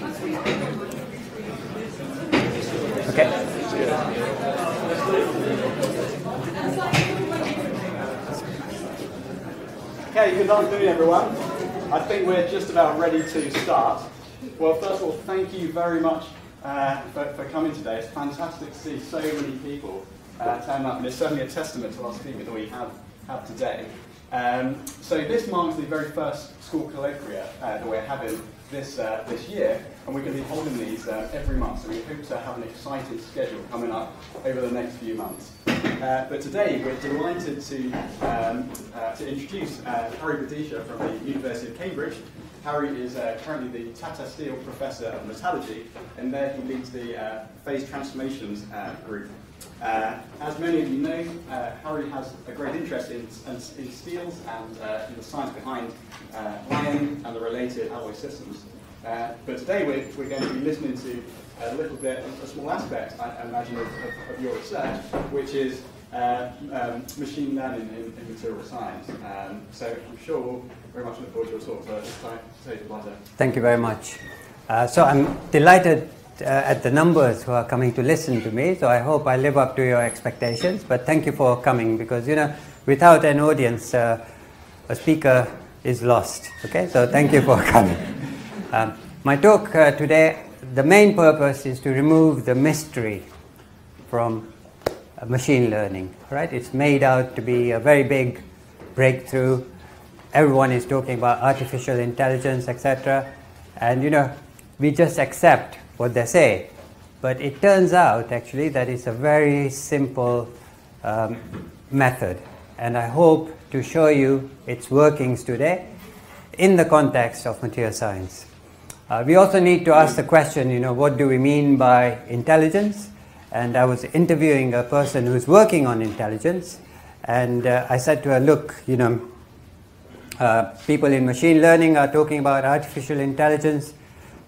Okay. Okay, good afternoon everyone. I think we're just about ready to start. Well, first of all, thank you very much uh, for, for coming today. It's fantastic to see so many people uh, turn up, and it's certainly a testament to our speaker that we have, have today. Um, so this marks the very first school colloquia uh, that we're having this, uh, this year, and we're going to be holding these uh, every month, so we hope to have an exciting schedule coming up over the next few months. Uh, but today we're delighted to, um, uh, to introduce uh, Harry Bhadeshia from the University of Cambridge. Harry is uh, currently the Tata Steel Professor of Metallurgy, and there he leads the Phase Transformations group. Uh, as many of you know, uh, Harry has a great interest in, in, in steels and uh, in the science behind uh, iron and the related alloy systems. Uh, but today we're, we're going to be listening to a little bit, a small aspect, I imagine, of, of, of your research, which is uh, um, machine learning in, in material science. Um, so I'm sure we'll very much look forward to your talk. So it's time Thank you very much. so I'm delighted uh, at the numbers who are coming to listen to me. So I hope I live up to your expectations. But thank you for coming because you know without an audience, uh, a speaker is lost. Okay, so thank you for coming. Um, my talk uh, today, the main purpose is to remove the mystery from uh, machine learning. Right? It's made out to be a very big breakthrough. Everyone is talking about artificial intelligence, etc. And you know, we just accept what they say. But it turns out actually that it's a very simple um, method. And I hope to show you its workings today in the context of material science. Uh, we also need to ask the question, you know, what do we mean by intelligence? And I was interviewing a person who's working on intelligence, and uh, I said to her, look, you know, uh, people in machine learning are talking about artificial intelligence.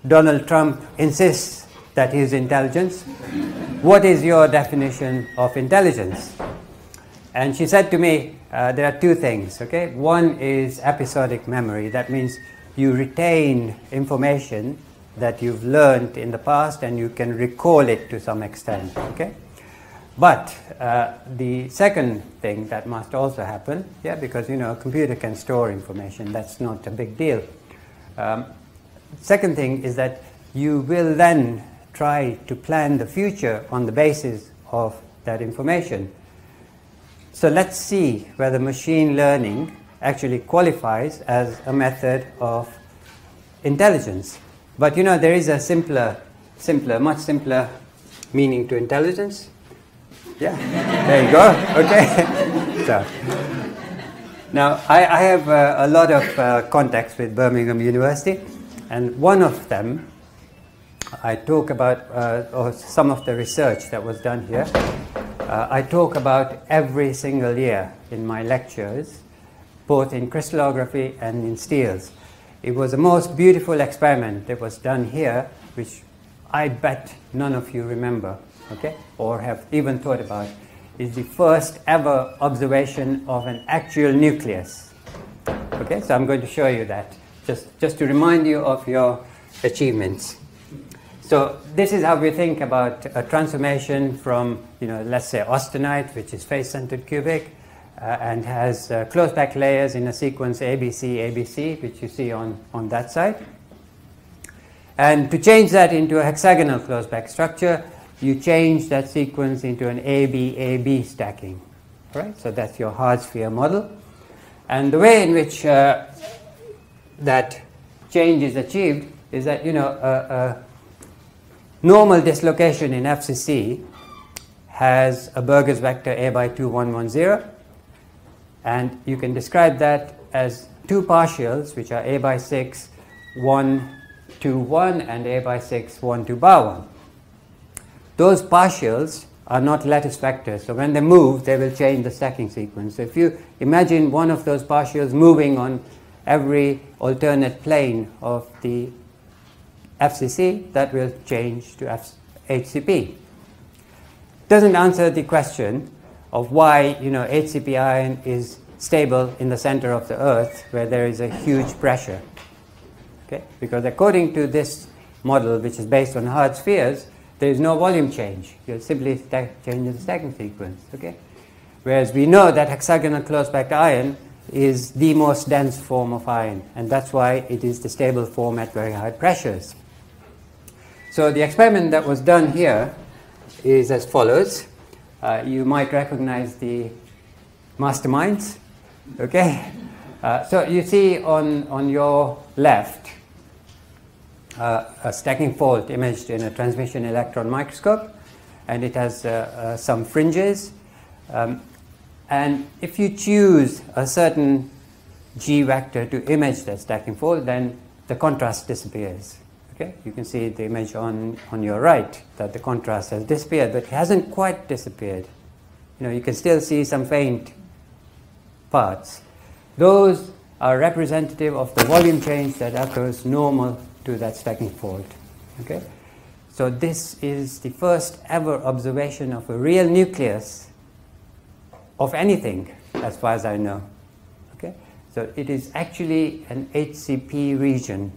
Donald Trump insists that he is intelligence. What is your definition of intelligence? And she said to me, uh, there are two things, okay? One is episodic memory. That means you retain information that you've learned in the past and you can recall it to some extent, okay? But uh, the second thing that must also happen, yeah, because you know a computer can store information, that's not a big deal. Um, Second thing is that you will then try to plan the future on the basis of that information. So let's see whether machine learning actually qualifies as a method of intelligence. But you know, there is a simpler, simpler, much simpler meaning to intelligence. Yeah, there you go. Okay. so, now, I, I have uh, a lot of uh, contacts with Birmingham University. And one of them, I talk about uh, or some of the research that was done here. Uh, I talk about every single year in my lectures, both in crystallography and in steels. It was the most beautiful experiment that was done here, which I bet none of you remember, okay, or have even thought about. Is the first ever observation of an actual nucleus. Okay, so I'm going to show you that just, just to remind you of your achievements. So this is how we think about a transformation from, you know, let's say austenite, which is face-centered cubic, and has uh, close-packed layers in a sequence ABC, ABC, which you see on, on that side. And to change that into a hexagonal close-packed structure, you change that sequence into an AB, stacking. Right? So that's your hard sphere model. And the way in which uh, that change is achieved is that you know a, a normal dislocation in FCC has a Burgers vector a by 2 1 1 0 and you can describe that as two partials which are a by 6 1 2 1 and a by 6 1 2 bar 1 those partials are not lattice vectors so when they move they will change the stacking sequence so if you imagine one of those partials moving on every alternate plane of the FCC, that will change to F- HCP. Doesn't answer the question of why you know HCP iron is stable in the center of the Earth where there is a huge pressure. Okay? Because according to this model, which is based on hard spheres, there is no volume change. You're simply changing the stacking sequence. Okay? Whereas we know that hexagonal close-packed iron is the most dense form of iron, and that's why it is the stable form at very high pressures. So the experiment that was done here is as follows. Uh, you might recognize the masterminds. Okay? Uh, so you see on, on your left uh, a stacking fault imaged in a transmission electron microscope, and it has uh, uh, some fringes. Um, and if you choose a certain G vector to image that stacking fault, then the contrast disappears. Okay, you can see the image on, on your right that the contrast has disappeared, but it hasn't quite disappeared. You know, you can still see some faint parts. Those are representative of the volume change that occurs normal to that stacking fault. Okay? So this is the first ever observation of a real nucleus of anything, as far as I know. Okay? So it is actually an HCP region,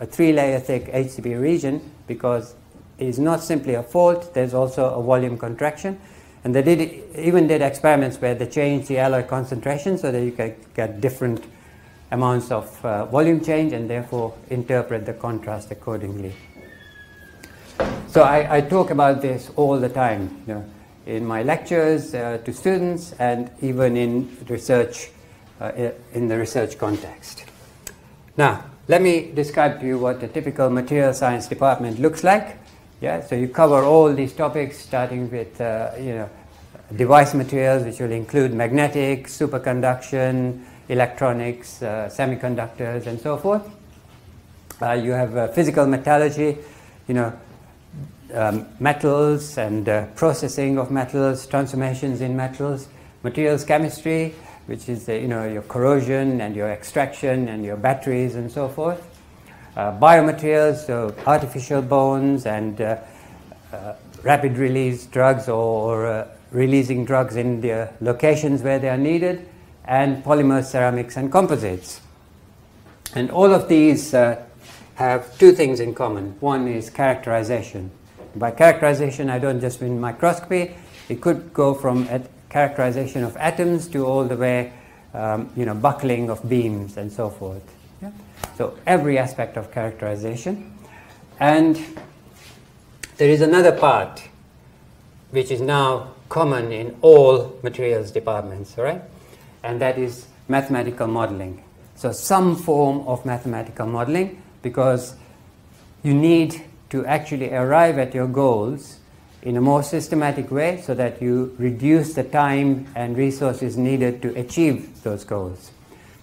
a three-layer thick HCP region, because it is not simply a fault, there's also a volume contraction. And they did, even did experiments where they changed the alloy concentration so that you could get different amounts of uh, volume change and therefore interpret the contrast accordingly. So I, I, talk about this all the time you know, in my lectures uh, to students and even in research, uh, in the research context. Now, let me describe to you what a typical material science department looks like. Yeah, so you cover all these topics starting with, uh, you know, device materials which will include magnetic, superconduction, electronics, uh, semiconductors, and so forth. Uh, you have uh, physical metallurgy, you know, um, metals and uh, processing of metals, transformations in metals, materials chemistry, which is you know your corrosion and your extraction and your batteries and so forth. Uh, biomaterials, so artificial bones and uh, rapid release drugs or releasing drugs in the locations where they are needed and polymers, ceramics, and composites. And all of these uh, have two things in common. One is characterization. By characterization, I don't just mean microscopy. It could go from characterization of atoms to all the way, um, you know, buckling of beams and so forth. Yeah? So every aspect of characterization. And there is another part which is now common in all materials departments, right? and that is mathematical modeling. So, some form of mathematical modeling because you need to actually arrive at your goals in a more systematic way so that you reduce the time and resources needed to achieve those goals.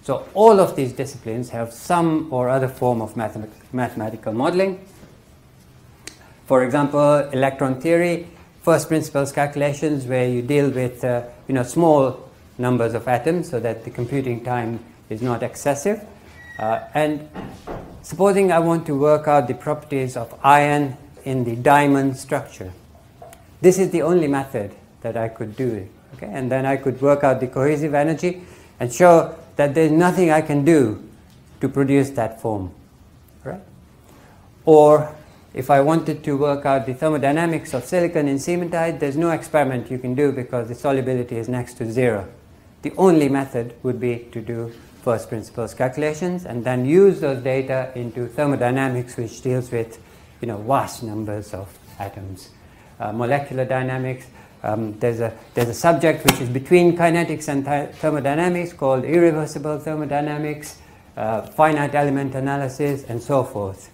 So, all of these disciplines have some or other form of mathematical modeling. For example, electron theory, first principles calculations, where you deal with uh, you know, small numbers of atoms so that the computing time is not excessive. Uh, and supposing I want to work out the properties of iron in the diamond structure, this is the only method that I could do. Okay? And then I could work out the cohesive energy and show that there's nothing I can do to produce that form. Right? Or if I wanted to work out the thermodynamics of silicon in cementite, there's no experiment you can do because the solubility is next to zero. The only method would be to do first principles calculations and then use those data into thermodynamics, which deals with you know, vast numbers of atoms. Uh, molecular dynamics, um, there's, a, there's a subject which is between kinetics and th- thermodynamics called irreversible thermodynamics, uh, finite element analysis, and so forth.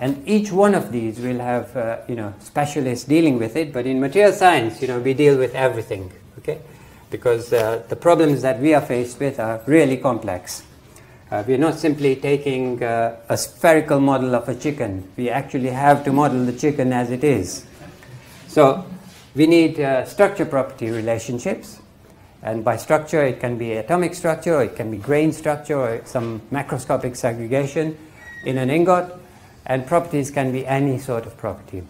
And each one of these will have uh, you know, specialists dealing with it, but in material science, you know, we deal with everything. Okay? because uh, the problems that we are faced with are really complex. Uh, we are not simply taking uh, a spherical model of a chicken. We actually have to model the chicken as it is. So we need uh, structure property relationships. And by structure, it can be atomic structure, or it can be grain structure, or some macroscopic segregation in an ingot. And properties can be any sort of property.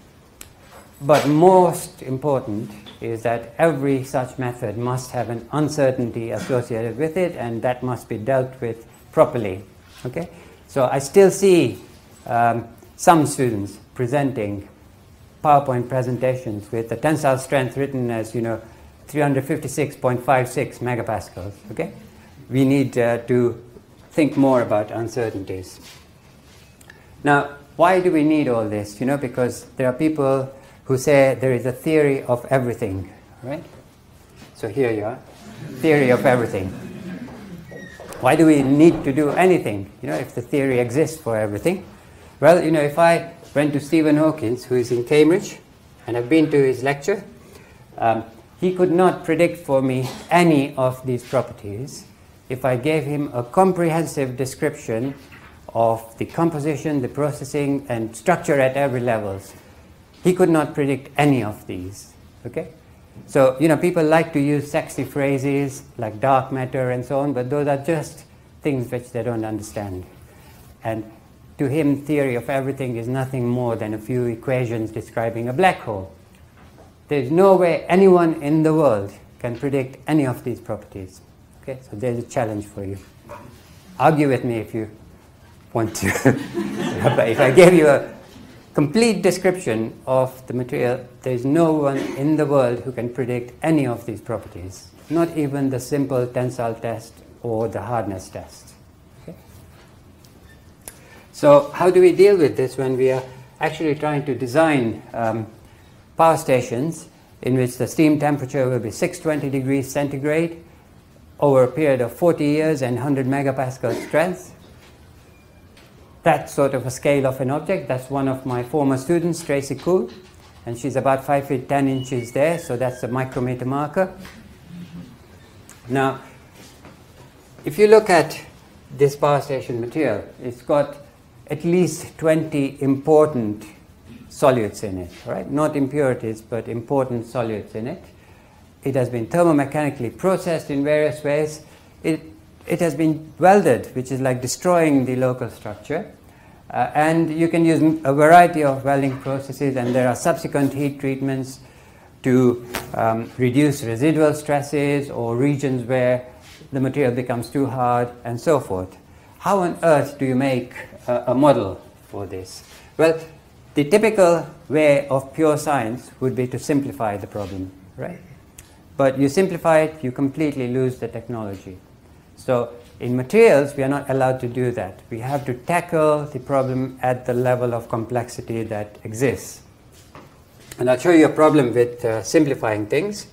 But most important is that every such method must have an uncertainty associated with it, and that must be dealt with properly. Okay, so I still see um, some students presenting PowerPoint presentations with the tensile strength written as, you know, 356.56 megapascals, okay? We need uh, to think more about uncertainties. Now, why do we need all this? You know, because there are people who say there is a theory of everything, right? So here you are, theory of everything. Why do we need to do anything, you know, if the theory exists for everything? Well, you know, if I went to Stephen Hawkins, who is in Cambridge, and I've been to his lecture, um, he could not predict for me any of these properties if I gave him a comprehensive description of the composition, the processing, and structure at every levels. He could not predict any of these. Okay? So, you know, people like to use sexy phrases like dark matter and so on, but those are just things which they don't understand. And to him, theory of everything is nothing more than a few equations describing a black hole. There's no way anyone in the world can predict any of these properties. Okay, so there's a challenge for you. Argue with me if you want to. but if I gave you a complete description of the material, there's no one in the world who can predict any of these properties, not even the simple tensile test or the hardness test. So, how do we deal with this when we are actually trying to design um, power stations in which the steam temperature will be 620 degrees centigrade over a period of 40 years and 100 megapascal strength. That sort of a scale of an object, that's one of my former students, Tracy Cool, and she's about 5 feet 10 inches there, so that's a micrometer marker. Now, if you look at this power station material, it's got at least 20 important solutes in it, right? Not impurities, but important solutes in it. It has been thermomechanically processed in various ways. It, it has been welded, which is like destroying the local structure. Uh, and you can use a variety of welding processes, and there are subsequent heat treatments to um, reduce residual stresses or regions where the material becomes too hard, and so forth. How on earth do you make a, a model for this? Well, the typical way of pure science would be to simplify the problem, right? But you simplify it, you completely lose the technology. So in materials, we are not allowed to do that. We have to tackle the problem at the level of complexity that exists. And I'll show you a problem with uh, simplifying things.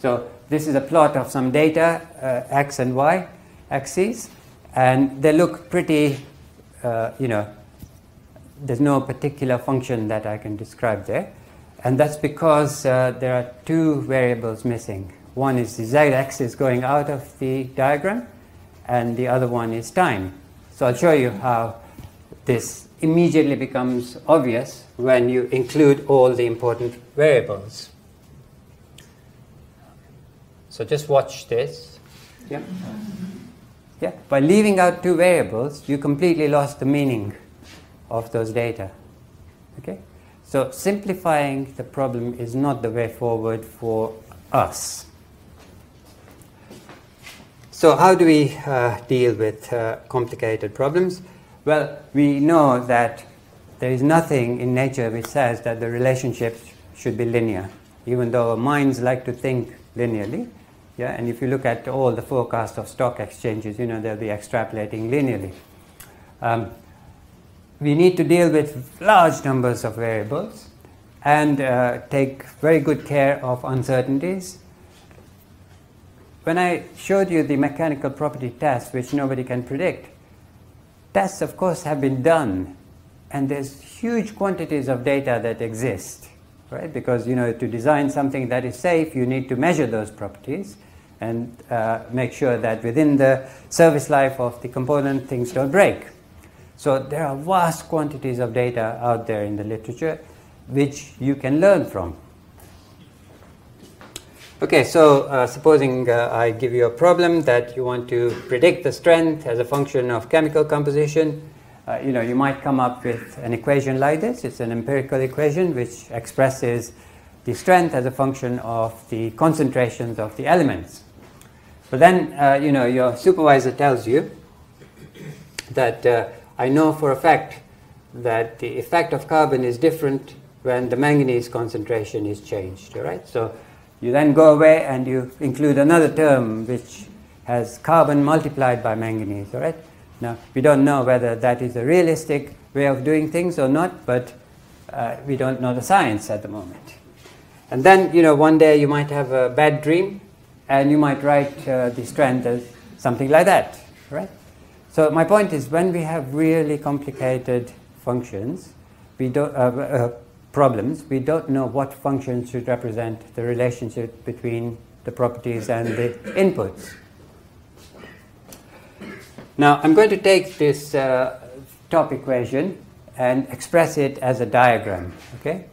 So this is a plot of some data, uh, x and y axes, and they look pretty, uh, you know, there's no particular function that I can describe there. And that's because uh, there are two variables missing. One is the z-axis going out of the diagram, and the other one is time. So I'll show you how this immediately becomes obvious when you include all the important variables. So just watch this. Yeah. Yeah. By leaving out two variables, you completely lost the meaning of those data. Okay? So simplifying the problem is not the way forward for us. So how do we uh, deal with uh, complicated problems? Well, we know that there is nothing in nature which says that the relationships should be linear, even though our minds like to think linearly. Yeah, and if you look at all the forecasts of stock exchanges, you know they'll be extrapolating linearly. Um, we need to deal with large numbers of variables and uh, take very good care of uncertainties. When I showed you the mechanical property tests, which nobody can predict, tests, of course, have been done, and there's huge quantities of data that exist, right? Because you know, to design something that is safe, you need to measure those properties and uh, make sure that within the service life of the component, things don't break. So there are vast quantities of data out there in the literature which you can learn from. Okay, so uh, supposing uh, I give you a problem that you want to predict the strength as a function of chemical composition, uh, you know, you might come up with an equation like this. It's an empirical equation which expresses the strength as a function of the concentrations of the elements. But then, uh, you know, your supervisor tells you that uh, I know for a fact that the effect of carbon is different when the manganese concentration is changed. All right? So you then go away and you include another term which has carbon multiplied by manganese. All right? Now we don't know whether that is a realistic way of doing things or not, but uh, we don't know the science at the moment. And then, you know, one day you might have a bad dream and you might write uh, the strand as something like that, right? So my point is when we have really complicated functions, we don't, uh, uh, problems, we don't know what functions should represent the relationship between the properties and the inputs. Now I'm going to take this uh, top equation and express it as a diagram, okay?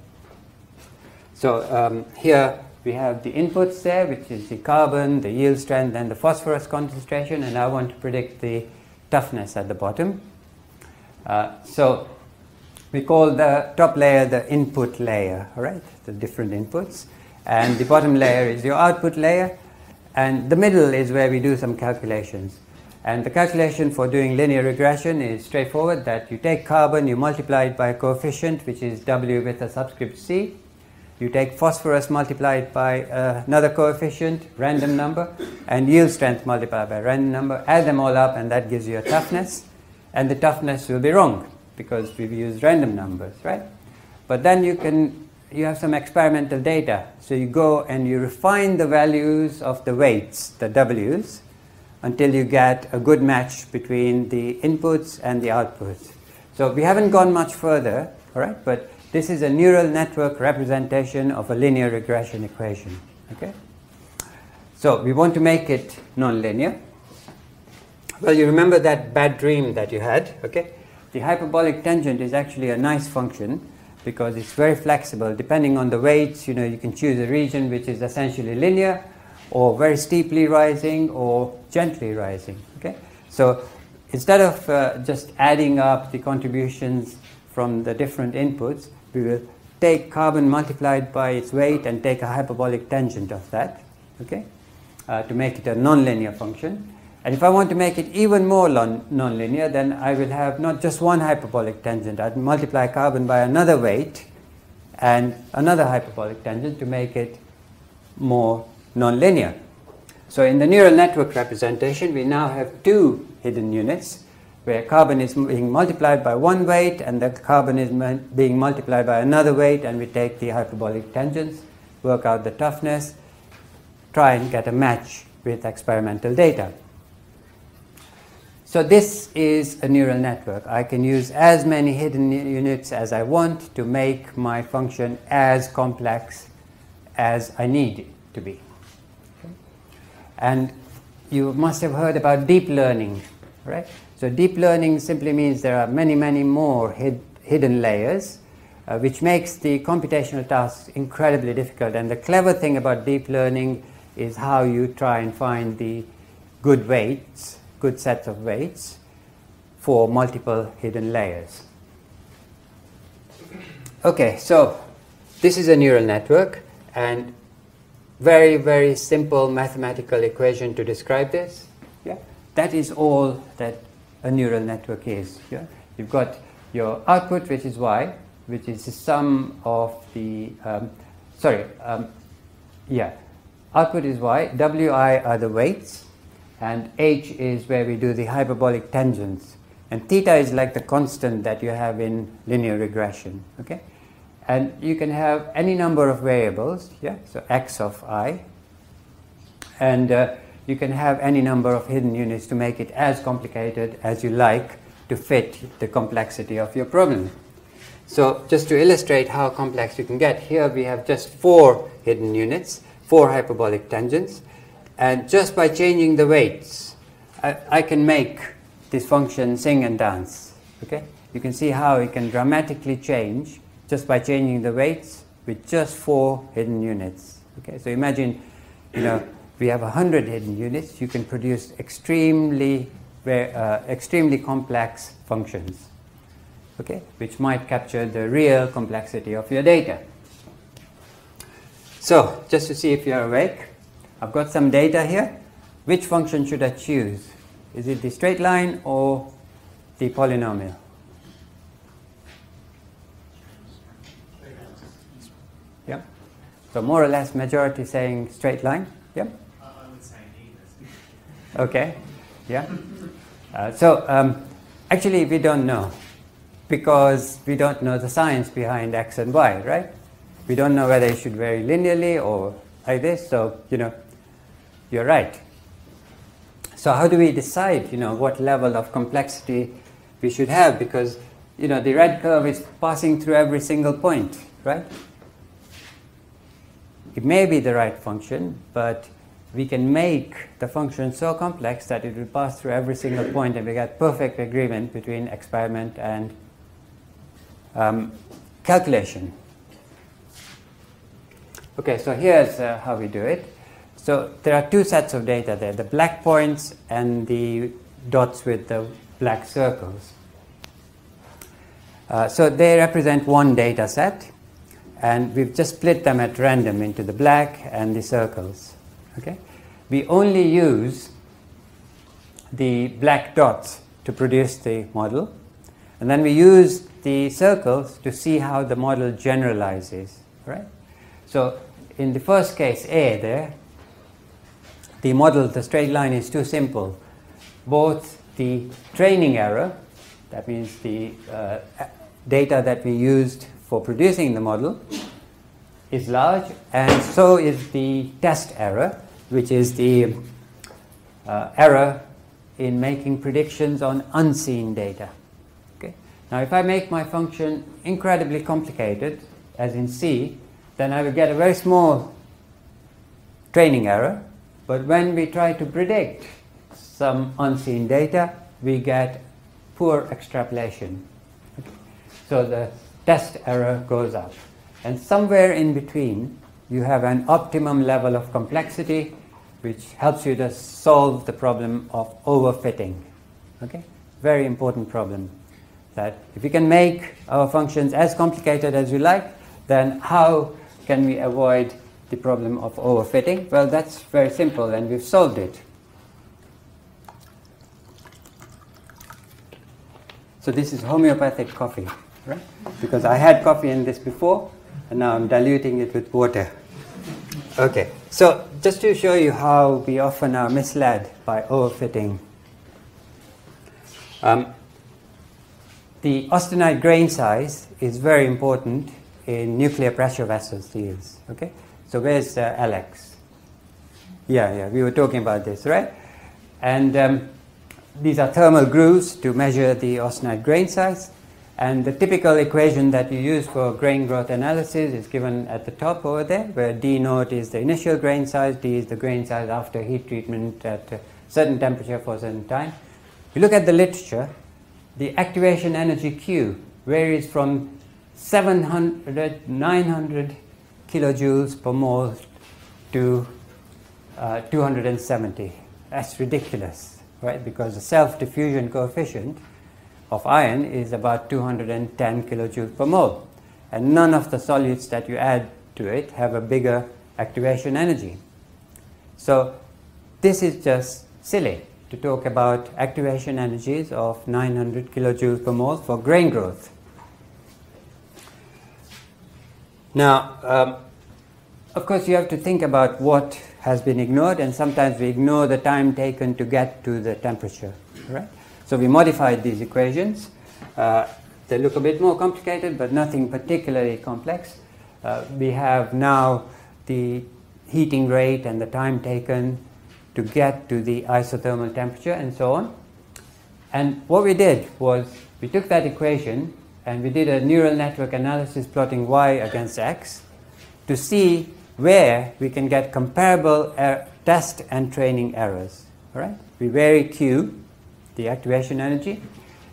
So um, here we have the inputs there, which is the carbon, the yield strength, and the phosphorus concentration, and I want to predict the toughness at the bottom. Uh, so we call the top layer the input layer, all right, the different inputs, and the bottom layer is your output layer, and the middle is where we do some calculations. And the calculation for doing linear regression is straightforward that you take carbon, you multiply it by a coefficient, which is W with a subscript C, you take phosphorus multiplied by uh, another coefficient, random number, and yield strength multiplied by random number. Add them all up, and that gives you a toughness. And the toughness will be wrong because we've used random numbers, right? But then you can you have some experimental data. So you go and you refine the values of the weights, the W's, until you get a good match between the inputs and the outputs. So we haven't gone much further, all right? But this is a neural network representation of a linear regression equation. Okay? So we want to make it nonlinear. Well, you remember that bad dream that you had, okay? The hyperbolic tangent is actually a nice function because it's very flexible. Depending on the weights, you know, you can choose a region which is essentially linear or very steeply rising or gently rising, okay? So instead of uh, just adding up the contributions from the different inputs, we will take carbon multiplied by its weight and take a hyperbolic tangent of that, okay, uh, to make it a nonlinear function. And if I want to make it even more non- nonlinear, then I will have not just one hyperbolic tangent. I'd multiply carbon by another weight and another hyperbolic tangent to make it more nonlinear. So in the neural network representation, we now have two hidden units where carbon is being multiplied by one weight and the carbon is being multiplied by another weight and we take the hyperbolic tangents, work out the toughness, try and get a match with experimental data. So this is a neural network. I can use as many hidden units as I want to make my function as complex as I need it to be. And you must have heard about deep learning, right? So deep learning simply means there are many, many more hid, hidden layers, uh, which makes the computational tasks incredibly difficult. And the clever thing about deep learning is how you try and find the good weights, good sets of weights for multiple hidden layers. Okay, so this is a neural network and very, very simple mathematical equation to describe this. Yeah, that is all that a neural network is. Yeah? You've got your output, which is y, which is the sum of the, um, sorry, um, yeah, output is y, wi are the weights, and h is where we do the hyperbolic tangents. And theta is like the constant that you have in linear regression, okay? And you can have any number of variables, yeah, so x of i, and uh, you can have any number of hidden units to make it as complicated as you like to fit the complexity of your problem. So just to illustrate how complex you can get, here we have just four hidden units, four hyperbolic tangents, and just by changing the weights, I, I can make this function sing and dance. Okay? You can see how it can dramatically change just by changing the weights with just four hidden units. Okay? So imagine, you know, we have 100 hidden units, you can produce extremely, uh, extremely complex functions, okay, which might capture the real complexity of your data. So, just to see if you're awake, I've got some data here. Which function should I choose? Is it the straight line or the polynomial? So more or less majority saying straight line. Yeah. I I would say neither. Okay. Yeah. Uh, so um, actually, we don't know because we don't know the science behind x and y, right? We don't know whether it should vary linearly or like this. So you know, you're right. So how do we decide, you know, what level of complexity we should have? Because you know, the red curve is passing through every single point, right? It may be the right function, but we can make the function so complex that it will pass through every single point and we get perfect agreement between experiment and um, calculation. Okay, so here's uh, how we do it. So there are two sets of data there, the black points and the dots with the black circles. Uh, so they represent one data set, and we've just split them at random into the black and the circles. Okay? We only use the black dots to produce the model, and then we use the circles to see how the model generalizes. Right? So in the first case, A there, the model, the straight line is too simple. Both the training error, that means the uh, data that we used for producing the model, is large, and so is the test error, which is the uh, error in making predictions on unseen data. Okay? Now, if I make my function incredibly complicated, as in C, then I will get a very small training error. But when we try to predict some unseen data, we get poor extrapolation. So the test error goes up. And somewhere in between, you have an optimum level of complexity which helps you to solve the problem of overfitting. Okay? Very important problem. That if we can make our functions as complicated as we like, then how can we avoid the problem of overfitting? Well, that's very simple, and we've solved it. So this is homeopathic coffee? Because I had coffee in this before, and now I'm diluting it with water. Okay, so just to show you how we often are misled by overfitting. Um, the austenite grain size is very important in nuclear pressure vessels to use. Okay, so where's uh, Alex? Yeah, yeah, we were talking about this, right? And um, these are thermal grooves to measure the austenite grain size. And the typical equation that you use for grain growth analysis is given at the top over there, where D naught is the initial grain size, D is the grain size after heat treatment at a certain temperature for a certain time. If you look at the literature, the activation energy Q varies from 700, 900 kilojoules per mole to uh, 270. That's ridiculous, right? Because the self diffusion coefficient of iron is about 210 kilojoules per mole. And none of the solutes that you add to it have a bigger activation energy. So this is just silly to talk about activation energies of 900 kilojoules per mole for grain growth. Now, um, of course, you have to think about what has been ignored, and sometimes we ignore the time taken to get to the temperature, right? So we modified these equations. Uh, they look a bit more complicated, but nothing particularly complex. Uh, we have now the heating rate and the time taken to get to the isothermal temperature and so on. And what we did was we took that equation and we did a neural network analysis plotting y against x to see where we can get comparable er- test and training errors. All right? We vary q, the activation energy,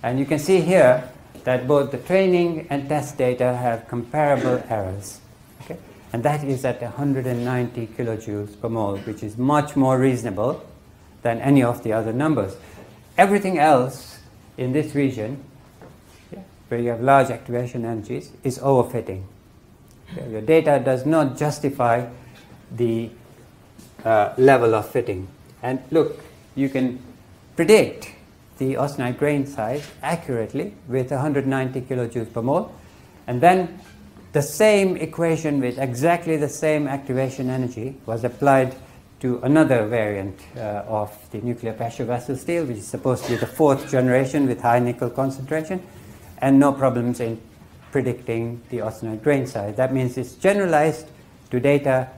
and you can see here that both the training and test data have comparable errors. Okay? And that is at 190 kilojoules per mole, which is much more reasonable than any of the other numbers. Everything else in this region, where you have large activation energies, is overfitting. Okay? Your data does not justify the uh, level of fitting. And look, you can predict the austenite grain size accurately with 190 kilojoules per mole. And then the same equation with exactly the same activation energy was applied to another variant uh, of the nuclear pressure vessel steel, which is supposed to be the fourth generation with high nickel concentration, and no problems in predicting the austenite grain size. That means it's generalized to data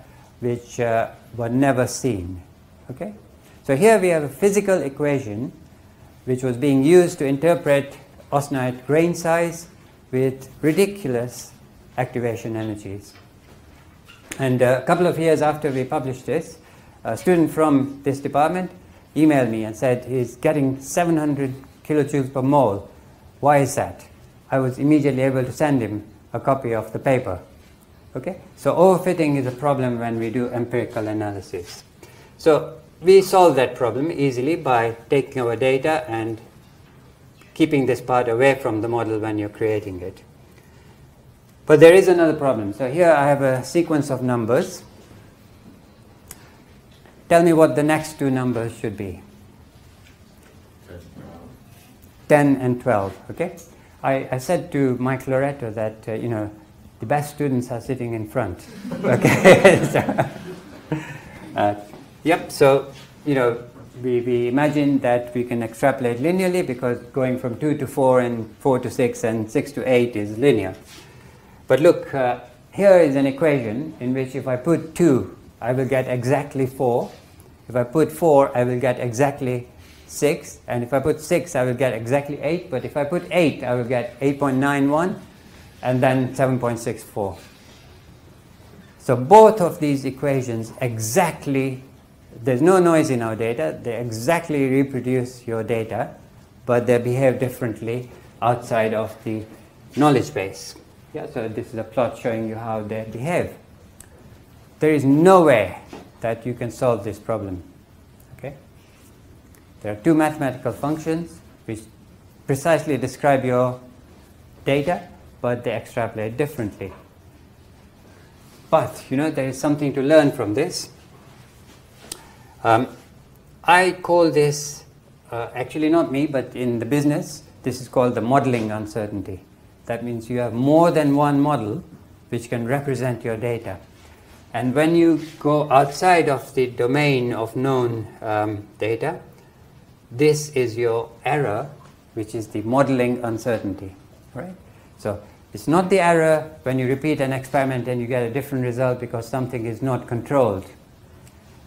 which uh, were never seen. Okay? So here we have a physical equation which was being used to interpret austenite grain size with ridiculous activation energies. And a couple of years after we published this, a student from this department emailed me and said he's getting 700 kilojoules per mole. Why is that? I was immediately able to send him a copy of the paper. Okay? So overfitting is a problem when we do empirical analysis. So we solve that problem easily by taking our data and keeping this part away from the model when you're creating it. But there is another problem. So here I have a sequence of numbers. Tell me what the next two numbers should be. 10 and 12, okay? I, I said to Mike Loretto that, uh, you know, the best students are sitting in front, okay? so, uh, yep, so, you know, we, we imagine that we can extrapolate linearly because going from 2 to 4 and 4 to 6 and 6 to 8 is linear. But look, uh, here is an equation in which if I put 2, I will get exactly 4. If I put 4, I will get exactly 6. And if I put 6, I will get exactly 8. But if I put 8, I will get 8.91 and then 7.64. So both of these equations exactly there's no noise in our data. They exactly reproduce your data, but they behave differently outside of the knowledge base. Yeah, so this is a plot showing you how they behave. There is no way that you can solve this problem. Okay? There are two mathematical functions which precisely describe your data, but they extrapolate differently. But you know there is something to learn from this. Um, I call this, uh, actually not me, but in the business, this is called the modeling uncertainty. That means you have more than one model which can represent your data. And when you go outside of the domain of known um, data, this is your error, which is the modeling uncertainty, right? So it's not the error when you repeat an experiment and you get a different result because something is not controlled.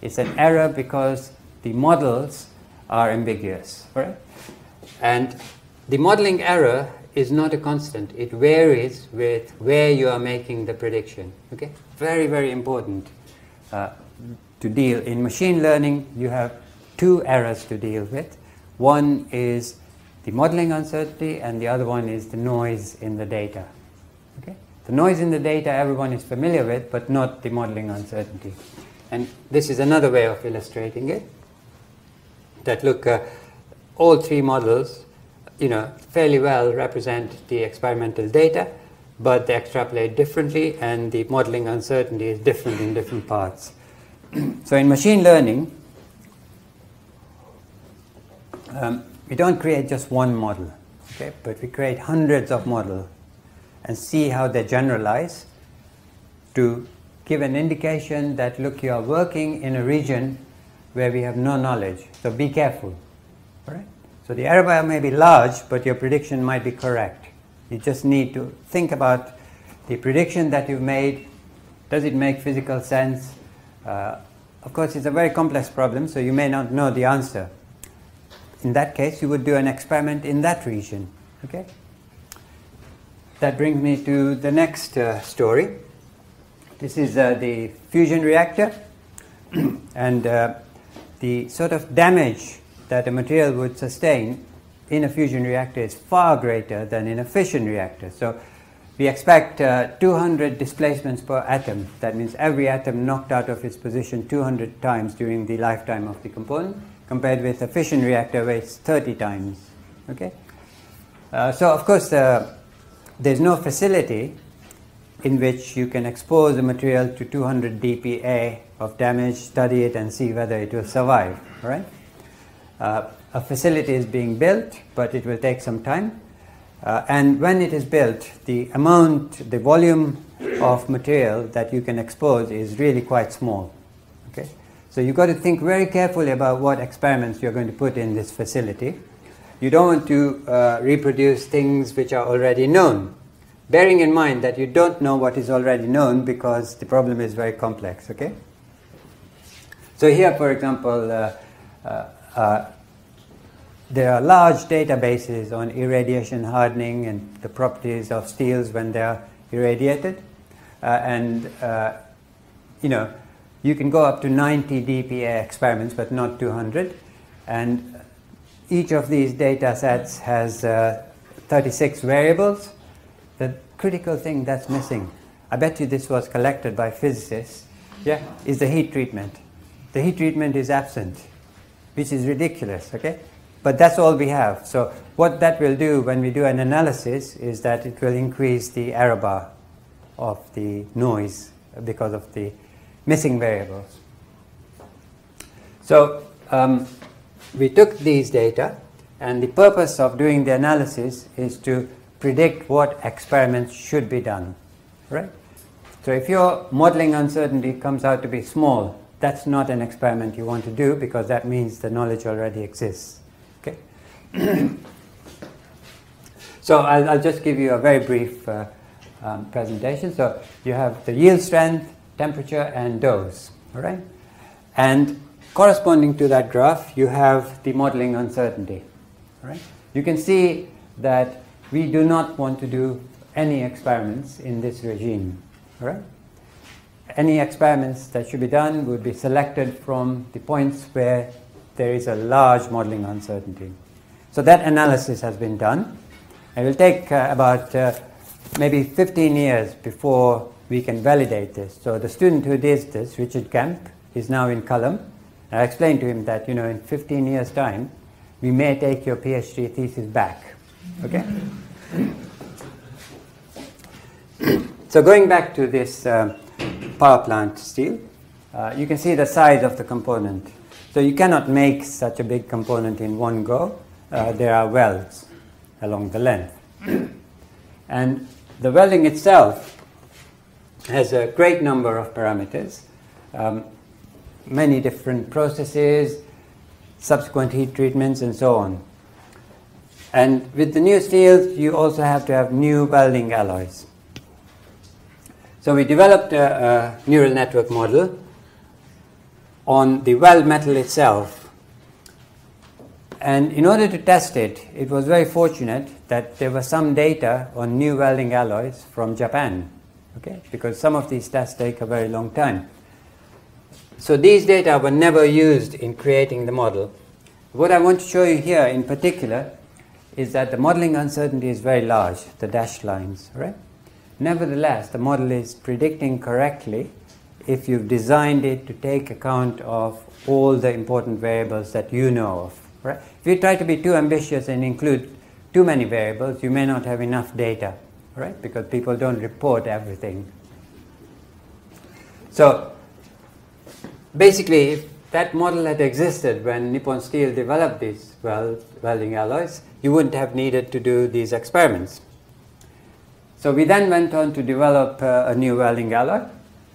It's an error because the models are ambiguous, right? And the modeling error is not a constant. It varies with where you are making the prediction. Okay, very very important uh, to deal in machine learning. You have two errors to deal with. One is the modeling uncertainty, and the other one is the noise in the data. Okay, the noise in the data everyone is familiar with, but not the modeling uncertainty. And this is another way of illustrating it. That look, uh, all three models, you know, fairly well represent the experimental data, but they extrapolate differently, and the modeling uncertainty is different in different parts. so in machine learning, um, we don't create just one model, okay, but we create hundreds of models and see how they generalize to give an indication that look you are working in a region where we have no knowledge. So be careful. Right so the error may be large but your prediction might be correct. You just need to think about the prediction that you've made. Does it make physical sense? Uh, of course it's a very complex problem so you may not know the answer. In that case you would do an experiment in that region. Okay? That brings me to the next uh, story this is uh, the fusion reactor, and uh, the sort of damage that a material would sustain in a fusion reactor is far greater than in a fission reactor. So we expect uh, 200 displacements per atom. That means every atom knocked out of its position 200 times during the lifetime of the component, compared with a fission reactor where it's 30 times. Okay. Uh, so of course uh, there's no facility in which you can expose a material to 200 dPa of damage, study it, and see whether it will survive. Right? Uh, a facility is being built, but it will take some time. Uh, and when it is built, the amount, the volume of material that you can expose is really quite small. Okay? So you've got to think very carefully about what experiments you're going to put in this facility. You don't want to uh, reproduce things which are already known, bearing in mind that you don't know what is already known because the problem is very complex. Okay? So here, for example, uh, uh, uh there are large databases on irradiation hardening and the properties of steels when they are irradiated. Uh, and, uh, you know, you can go up to 90 DPA experiments, but not 200. And each of these data sets has uh, 36 variables. The critical thing that's missing, I bet you this was collected by physicists, yeah, is the heat treatment. The heat treatment is absent, which is ridiculous, okay? But that's all we have. So what that will do when we do an analysis is that it will increase the error bar of the noise because of the missing variables. So um, we took these data and the purpose of doing the analysis is to predict what experiments should be done, right? So if your modeling uncertainty comes out to be small, that's not an experiment you want to do because that means the knowledge already exists. Okay. so I'll, I'll, just give you a very brief uh, um, presentation. So you have the yield strength, temperature, and dose, all right? And corresponding to that graph, you have the modeling uncertainty, all right? You can see that we do not want to do any experiments in this regime, all right? Any experiments that should be done would be selected from the points where there is a large modeling uncertainty. So that analysis has been done. It will take uh, about uh, maybe 15 years before we can validate this. So the student who did this, Richard Kemp, is now in Culham. I explained to him that, you know, in 15 years' time, we may take your PhD thesis back. Okay? So going back to this uh, power plant steel, uh, you can see the size of the component. So you cannot make such a big component in one go uh, there are welds along the length. and the welding itself has a great number of parameters, um, many different processes, subsequent heat treatments, and so on. And with the new steels, you also have to have new welding alloys. So we developed a, a neural network model on the weld metal itself and in order to test it, it was very fortunate that there was some data on new welding alloys from Japan, okay? Because some of these tests take a very long time. So these data were never used in creating the model. What I want to show you here in particular is that the modeling uncertainty is very large, the dashed lines, right? Nevertheless, the model is predicting correctly if you've designed it to take account of all the important variables that you know of. Right? If you try to be too ambitious and include too many variables, you may not have enough data, right? Because people don't report everything. So basically, if that model had existed when Nippon Steel developed these weld, welding alloys, you wouldn't have needed to do these experiments. So we then went on to develop uh, a new welding alloy,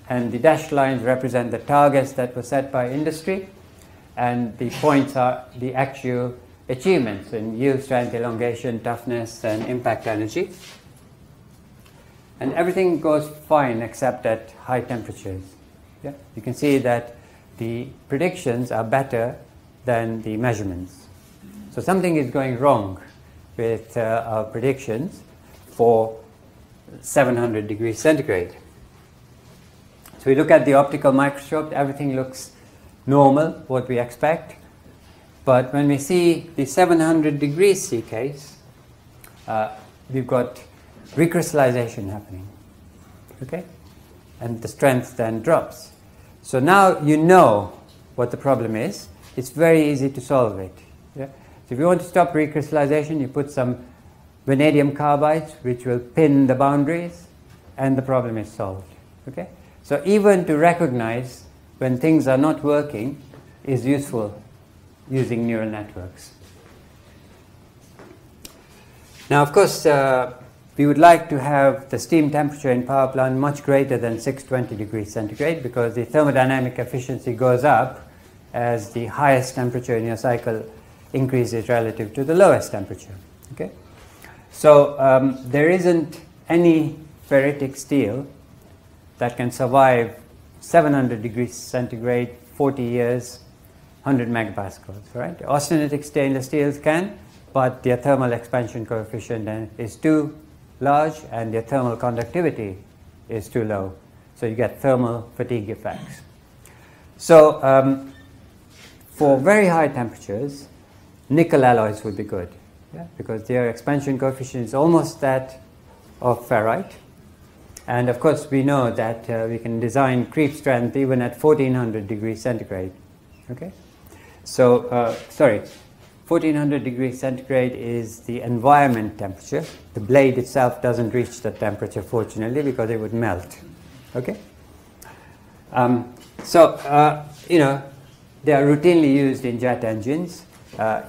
and the dashed lines represent the targets that were set by industry and the points are the actual achievements in yield strength, elongation, toughness, and impact energy. And everything goes fine except at high temperatures. Yeah? You can see that the predictions are better than the measurements. So something is going wrong with uh, our predictions for 700 degrees centigrade. So we look at the optical microscope, everything looks normal, what we expect. But when we see the 700 degrees C case, uh, we've got recrystallization happening. Okay? And the strength then drops. So now you know what the problem is. It's very easy to solve it. So if you want to stop recrystallization, you put some vanadium carbide, which will pin the boundaries, and the problem is solved. Okay? So even to recognize when things are not working is useful using neural networks. Now, of course, uh, we would like to have the steam temperature in power plant much greater than 620 degrees centigrade because the thermodynamic efficiency goes up as the highest temperature in your cycle increases relative to the lowest temperature. Okay? So um, there isn't any ferritic steel that can survive 700 degrees centigrade, 40 years, 100 megapascals, right? Austenitic stainless steels can, but their thermal expansion coefficient is too large and their thermal conductivity is too low. So you get thermal fatigue effects. So um, for very high temperatures, nickel alloys would be good yeah? because their expansion coefficient is almost that of ferrite. And of course, we know that uh, we can design creep strength even at 1400 degrees centigrade. Okay? So, uh, sorry, 1400 degrees centigrade is the environment temperature. The blade itself doesn't reach that temperature, fortunately, because it would melt. Okay? Um, so, uh, you know, they are routinely used in jet engines,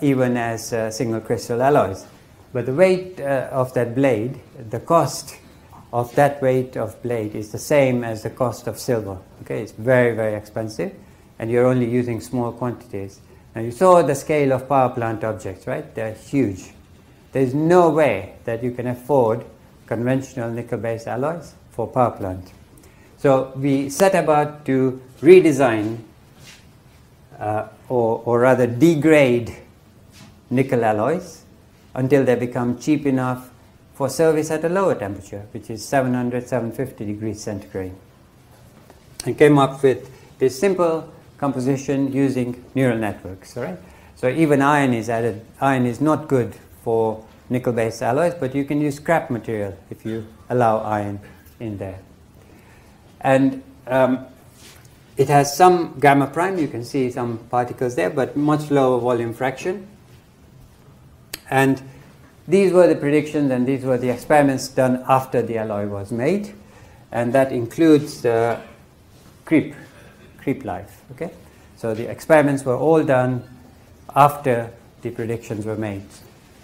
even as uh, single crystal alloys. But the weight uh, of that blade, the cost of that weight of blade is the same as the cost of silver. Okay, it's very, very expensive, and you're only using small quantities. Now you saw the scale of power plant objects, right? They're huge. There's no way that you can afford conventional nickel-based alloys for power plant. So we set about to redesign uh, or, or rather degrade nickel alloys until they become cheap enough for service at a lower temperature, which is 700, 750 degrees centigrade. And came up with this simple composition using neural networks. All right? So even iron is added. Iron is not good for nickel-based alloys, but you can use scrap material if you allow iron in there. And um, it has some gamma prime. You can see some particles there, but much lower volume fraction. And these were the predictions, and these were the experiments done after the alloy was made, and that includes the creep creep life. Okay, so the experiments were all done after the predictions were made,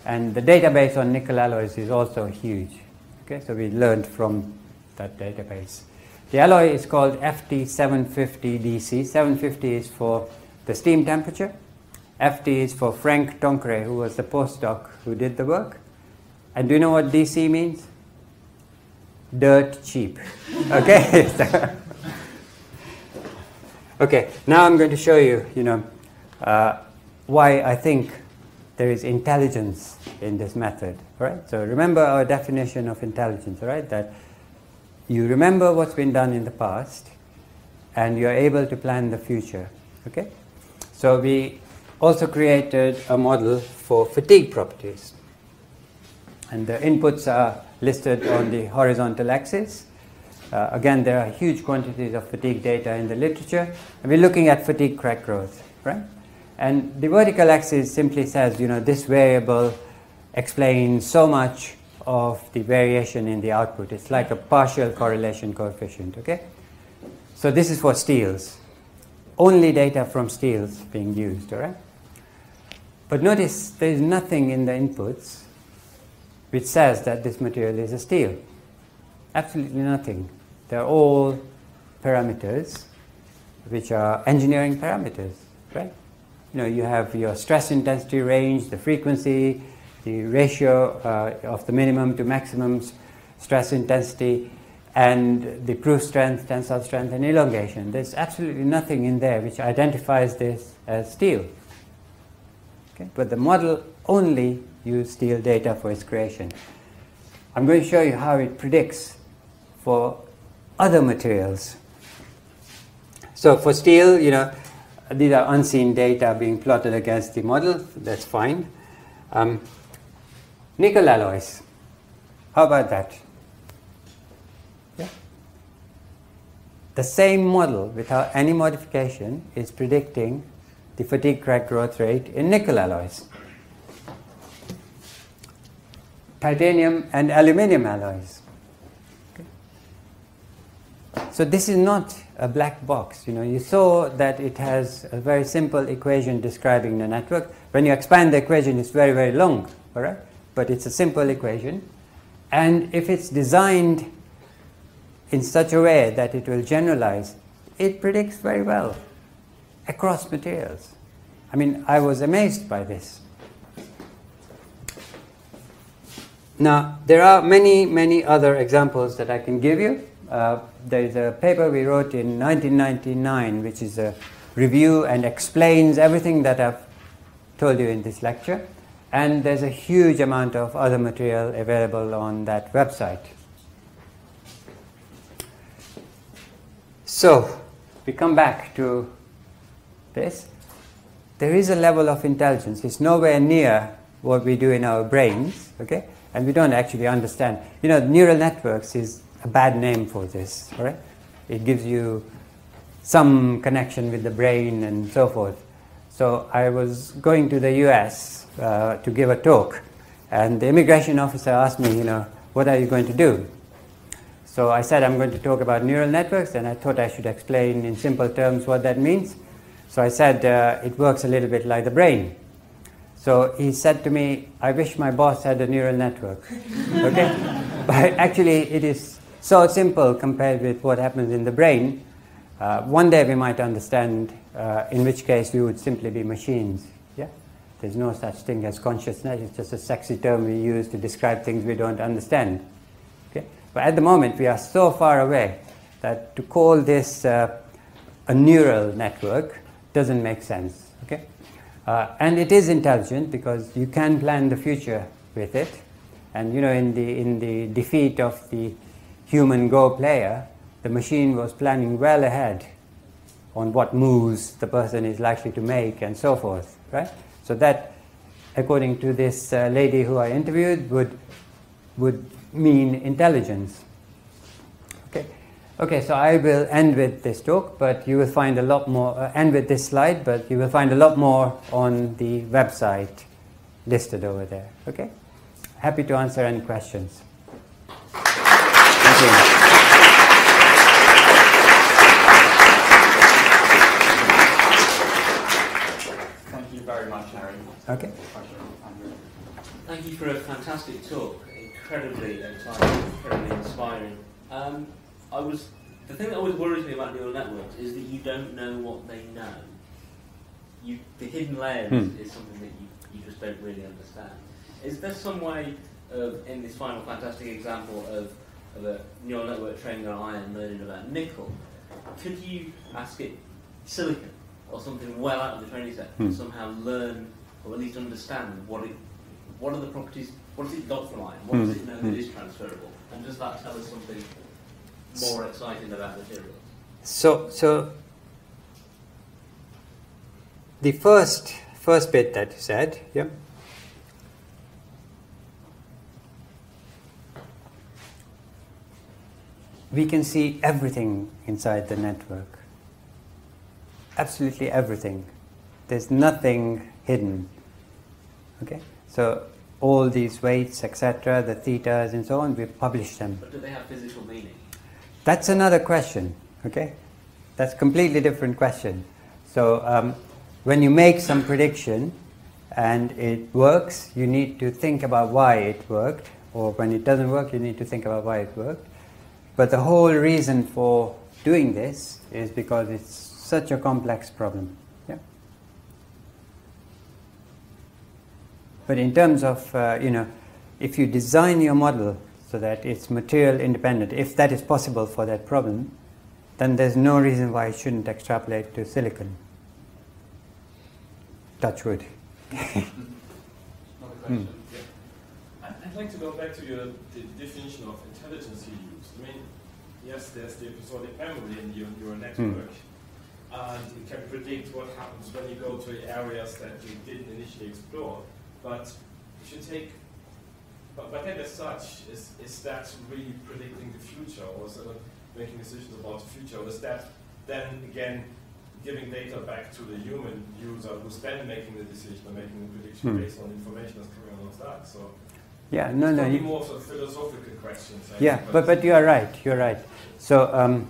and the database on nickel alloys is also huge. Okay, so we learned from that database. The alloy is called FT750DC. 750 is for the steam temperature. FT is for Franck Tancret, who was the postdoc who did the work. And do you know what DC means? Dirt cheap. Okay. Okay, now I'm going to show you, you know, uh, why I think there is intelligence in this method, right? So remember our definition of intelligence, right? That you remember what's been done in the past and you're able to plan the future, okay? So we also created a model for fatigue properties. And the inputs are listed on the horizontal axis. Uh, again, there are huge quantities of fatigue data in the literature. And we're looking at fatigue crack growth, right? And the vertical axis simply says, you know, this variable explains so much of the variation in the output. It's like a partial correlation coefficient, okay? So this is for steels. Only data from steels being used, all right? But notice there is nothing in the inputs which says that this material is a steel. Absolutely nothing. They're all parameters which are engineering parameters, right? You know, you have your stress intensity range, the frequency, the ratio uh, of the minimum to maximum stress intensity, and the proof strength, tensile strength, and elongation. There's absolutely nothing in there which identifies this as steel. Okay? But the model only used steel data for its creation. I'm going to show you how it predicts for other materials. So for steel, you know, these are unseen data being plotted against the model. That's fine. Um, nickel alloys. How about that? Yeah. The same model without any modification is predicting the fatigue crack growth rate in nickel alloys. Titanium and aluminium alloys. So this is not a black box. You know, you saw that it has a very simple equation describing the network. When you expand the equation, it's very, very long, all right? But it's a simple equation. And if it's designed in such a way that it will generalize, it predicts very well across materials. I mean, I was amazed by this. Now, there are many, many other examples that I can give you. Uh, there is a paper we wrote in 1999, which is a review and explains everything that I've told you in this lecture. And there's a huge amount of other material available on that website. So, we come back to this. There is a level of intelligence. It's nowhere near what we do in our brains, okay? And we don't actually understand. You know, neural networks is a bad name for this, all right? It gives you some connection with the brain and so forth. So I was going to the US uh, to give a talk, and the immigration officer asked me, you know, what are you going to do? So I said I'm going to talk about neural networks, and I thought I should explain in simple terms what that means. So I said uh, it works a little bit like the brain. So he said to me, I wish my boss had a neural network. okay? but actually, it is so simple compared with what happens in the brain. Uh, one day we might understand, uh, in which case we would simply be machines. There's no such thing as consciousness, it's just a sexy term we use to describe things we don't understand. Okay? But at the moment, we are so far away that to call this uh, a neural network doesn't make sense. Okay? Uh, and it is intelligent because you can plan the future with it. And you know, in the, in the defeat of the human Go player, the machine was planning well ahead on what moves the person is likely to make and so forth, right? So that, according to this uh, lady who I interviewed, would, would mean intelligence. Okay, okay. So I will end with this talk, but you will find a lot more. Uh, end with this slide, but you will find a lot more on the website listed over there. Okay. Happy to answer any questions. Thank you. Thank you very much, Harry. Okay. Thank you for a fantastic talk. Incredibly exciting, incredibly inspiring. Um, I was the thing that always worries me about neural networks is that you don't know what they know. You, the hidden layers Hmm. is something that you, you just don't really understand. Is there some way of, in this final fantastic example of, of a neural network training on iron learning about nickel, could you ask it silicon or something well out of the training set Hmm. and somehow learn or at least understand what it what are the properties what does it got from iron? What does Hmm. it know Hmm. that is transferable? And does that tell us something more exciting about materials? So, so the first first bit that you said, yeah. We can see everything inside the network. Absolutely everything. There's nothing hidden. Okay? So all these weights, etc., the thetas and so on, we publish them. But do they have physical meaning? That's another question, okay? That's a completely different question. So, um, when you make some prediction and it works, you need to think about why it worked, or when it doesn't work, you need to think about why it worked. But the whole reason for doing this is because it's such a complex problem. Yeah? But in terms of, uh, you know, if you design your model so that it's material independent, if that is possible for that problem, then there's no reason why it shouldn't extrapolate to silicon. Touch wood. Another question. I- I'd like to go back to your the definition of intelligence you used. I mean, yes, there's the episodic memory in your neural network, and it can predict what happens when you go to areas that you didn't initially explore. But if you take, but, but then as such, is, is that really predicting the future, or sort of making decisions about the future, or is that then again giving data back to the human user who's then making the decision or making the prediction Hmm. based on information that's coming out of that. So Yeah, no, no. You, more sort of philosophical questions. I yeah, think, but, but you are right, you're right. So, um,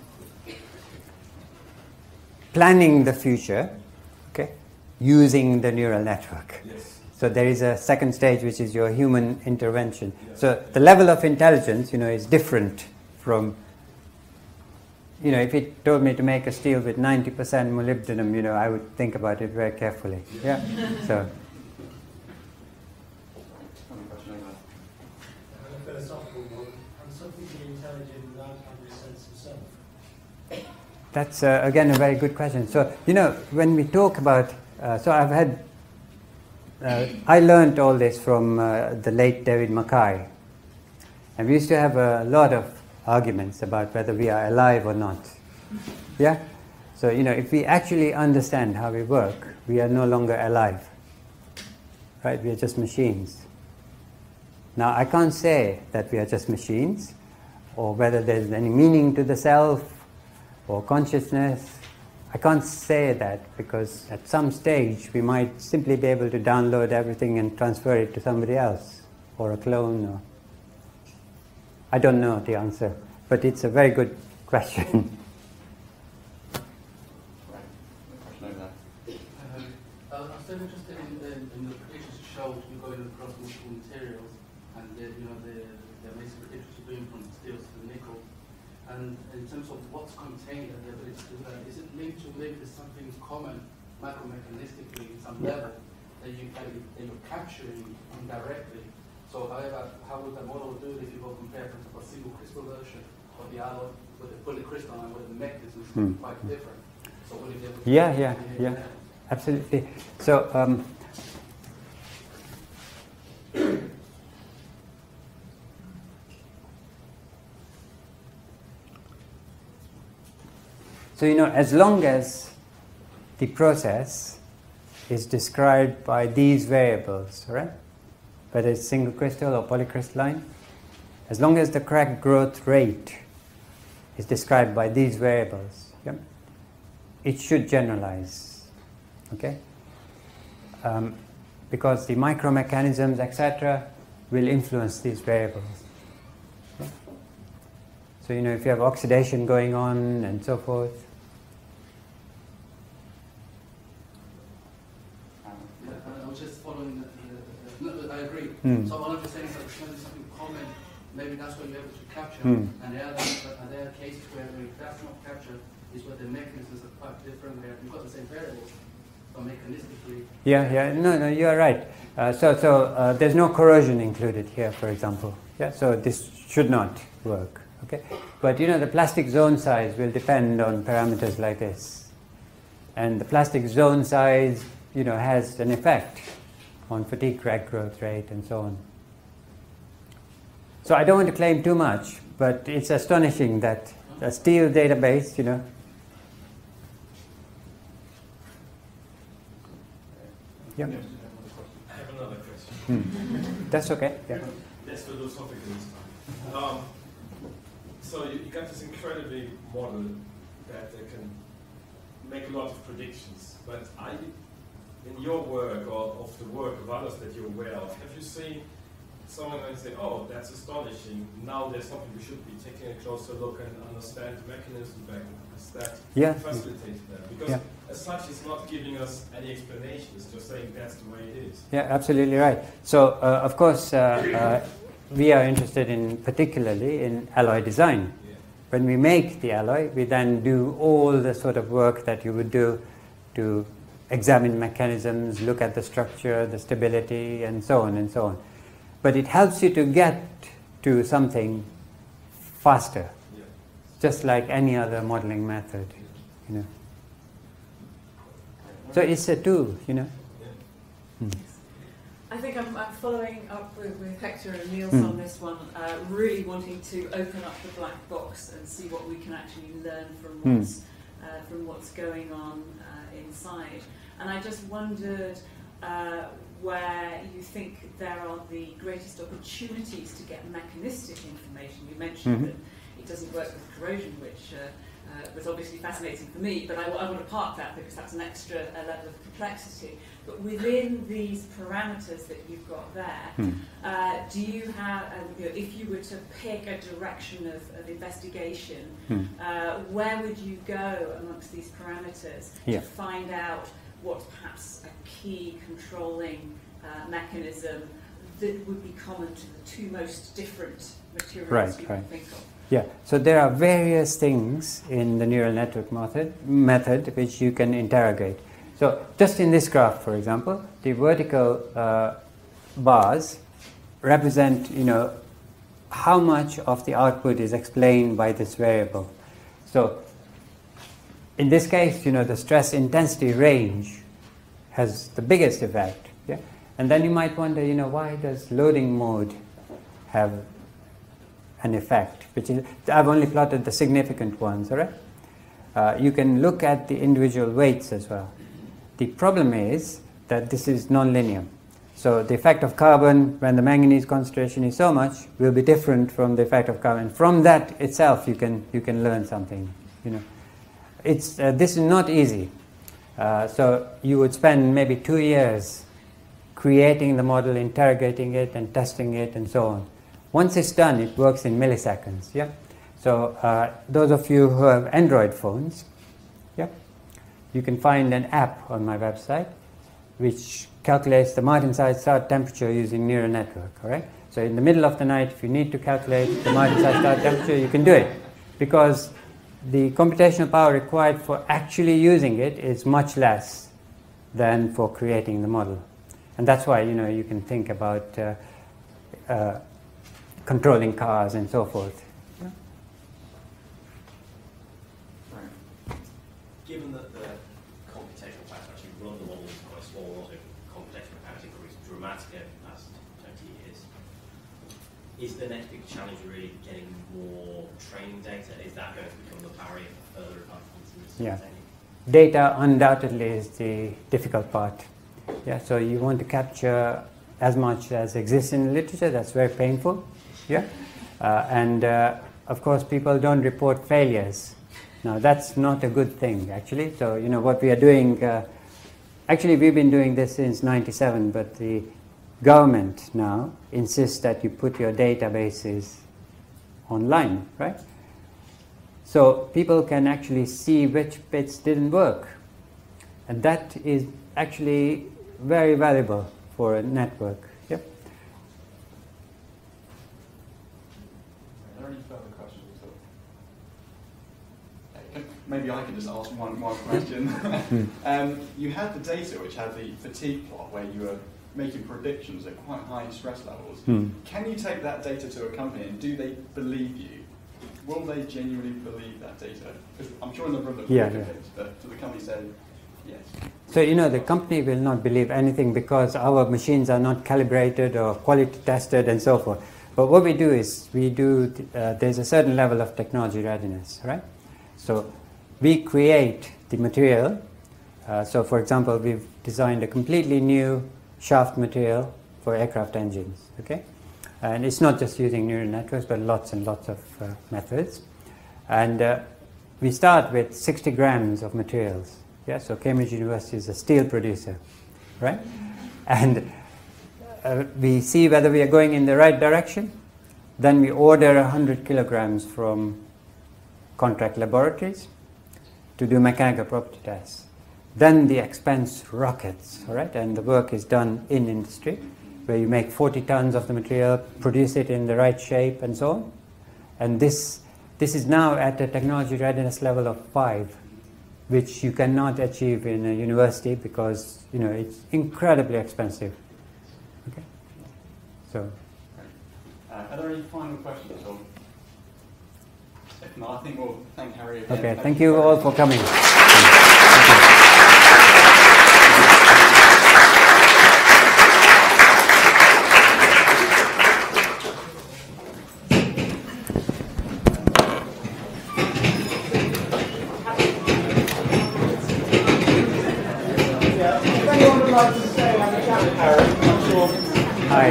planning the future, okay, using the neural network. yes. So there is a second stage which is your human intervention. So the level of intelligence, you know, is different from you know, if it told me to make a steel with 90% molybdenum, you know, I would think about it very carefully. Yeah. so. That's uh, again a very good question. So you know, when we talk about, uh, so I've had, uh, I learned all this from uh, the late David MacKay, and we used to have a lot of arguments about whether we are alive or not. Yeah? So, you know, if we actually understand how we work, we are no longer alive. Right? We are just machines. Now, I can't say that we are just machines, or whether there's any meaning to the self or consciousness. I can't say that because at some stage we might simply be able to download everything and transfer it to somebody else, or a clone, or I don't know the answer, but it's a very good question. I was so interested in, in, in the predictions you showed you going across multiple materials and the, you know the, the amazing predictions you're doing from steels to nickel. And in terms of what's contained and the ability to do that, is it linked to maybe there's something common micromechanistically in some level that you can that you're capturing indirectly so however, how would the model do it if you go compare, for example, a single crystal version of the alloy with a polycrystalline and with the mechanism is hmm. quite different. So would you be able to Yeah, yeah, yeah. That? Absolutely. So um, So, you know, as long as the process is described by these variables, right? whether it's single crystal or polycrystalline, as long as the crack growth rate is described by these variables, yeah, it should generalize. Okay? Um, because the micromechanisms, etc., will influence these variables. So, you know, if you have oxidation going on and so forth, Mm. So one of the things that maybe something common, maybe that's what you're able to capture. Mm. And the other, and there are cases where if that's not captured, is where the mechanisms are quite different. Where you've got the same variables, but mechanistically. Yeah, yeah, no, no, you're right. Uh, so, so uh, there's no corrosion included here, for example. Yeah, so this should not work. Okay, but you know the plastic zone size will depend on parameters like this, and the plastic zone size, you know, has an effect on fatigue crack growth rate and so on. So I don't want to claim too much, but it's astonishing that a steel database, you know, Yeah. I have another question. Hmm. That's okay. Yeah. That's philosophical this time. Um, so you, you, got this incredibly model that can make a lot of predictions, but I in your work or of the work of others that you're aware of, have you seen someone might say, oh, that's astonishing, now there's something we should be taking a closer look and understand the mechanism back. Is that yeah. facilitates that? Because yeah. as such, it's not giving us any explanation, it's just saying that's the way it is. Yeah, absolutely right. So, uh, of course, uh, uh, we are interested in, particularly in alloy design. Yeah. When we make the alloy, we then do all the sort of work that you would do to examine mechanisms, look at the structure, the stability, and so on and so on. But it helps you to get to something faster, yeah. just like any other modeling method, you know. So it's a tool, you know. Hmm. I think I'm, I'm, following up with, with Hector and Niels hmm. on this one, uh, really wanting to open up the black box and see what we can actually learn from hmm. what's, uh, from what's going on uh, inside. And I just wondered uh, where you think there are the greatest opportunities to get mechanistic information. You mentioned mm-hmm. that it doesn't work with corrosion, which uh, uh, was obviously fascinating for me, but I, I, want to park that because that's an extra uh, level of complexity. But within these parameters that you've got there, hmm. uh, do you have, um, you know, if you were to pick a direction of, of investigation, hmm. uh, where would you go amongst these parameters yeah. to find out what's perhaps a key controlling uh, mechanism that would be common to the two most different materials Right, you right. can think of. Yeah, so there are various things in the neural network method, method which you can interrogate. So just in this graph, for example, the vertical uh, bars represent, you know, how much of the output is explained by this variable. So in this case, you know, the stress intensity range has the biggest effect. Yeah? And then you might wonder, you know, why does loading mode have an effect? Which is, I've only plotted the significant ones, all right? Uh, you can look at the individual weights as well. The problem is that this is nonlinear. So the effect of carbon when the manganese concentration is so much will be different from the effect of carbon. From that itself, you can you can learn something. You know, it's uh, this is not easy. Uh, so you would spend maybe two years creating the model, interrogating it, and testing it, and so on. Once it's done, it works in milliseconds. Yeah. So uh, those of you who have Android phones, yeah, you can find an app on my website which calculates the Martensite start temperature using neural network. All right. So in the middle of the night, if you need to calculate the Martensite start temperature, you can do it because the computational power required for actually using it is much less than for creating the model. And that's why you know you can think about uh, uh, controlling cars and so forth. Given that the computational power to actually run the model is quite small, also computational power has increased dramatically over the past 20 years, is the next big challenge really getting more training data? Is that going to become the barrier for further advancements in Yeah. technique? Data undoubtedly is the difficult part. Yeah, so you want to capture as much as exists in the literature. That's very painful. Yeah, uh, and uh, of course, people don't report failures. Now, that's not a good thing, actually. So, you know, what we are doing. Uh, actually, we've been doing this since '97, but the government now insists that you put your databases online, right? So people can actually see which bits didn't work. And that is actually very valuable for a network. Yep. Are there any further questions at all? Okay, can- Maybe I can just ask one more question. um, you had the data which had the fatigue plot where you were making predictions at quite high stress levels. Hmm. Can you take that data to a company and do they believe you? Will they genuinely believe that data? Because I'm sure in the room that Yeah, yeah. it, but do the company say yes? So, you know, the company will not believe anything because our machines are not calibrated or quality tested and so forth. But what we do is we do, uh, there's a certain level of technology readiness, right? So we create the material. Uh, so, for example, we've designed a completely new shaft material for aircraft engines, okay? And it's not just using neural networks, but lots and lots of uh, methods. And uh, we start with 60 grams of materials. Yeah, so Cambridge University is a steel producer, right? And uh, we see whether we are going in the right direction. Then we order 100 kilograms from contract laboratories to do mechanical property tests. Then the expense rockets, right? And the work is done in industry, where you make 40 tons of the material, produce it in the right shape, and so on. And this, this is now at a technology readiness level of five, which you cannot achieve in a university because you know it's incredibly expensive. Okay, so Uh, are there any final questions all? If not, I think we'll thank Harry again. okay, thank you very all for coming. If anyone would like to stay and have a chat with Harry, I'm sure. Hi.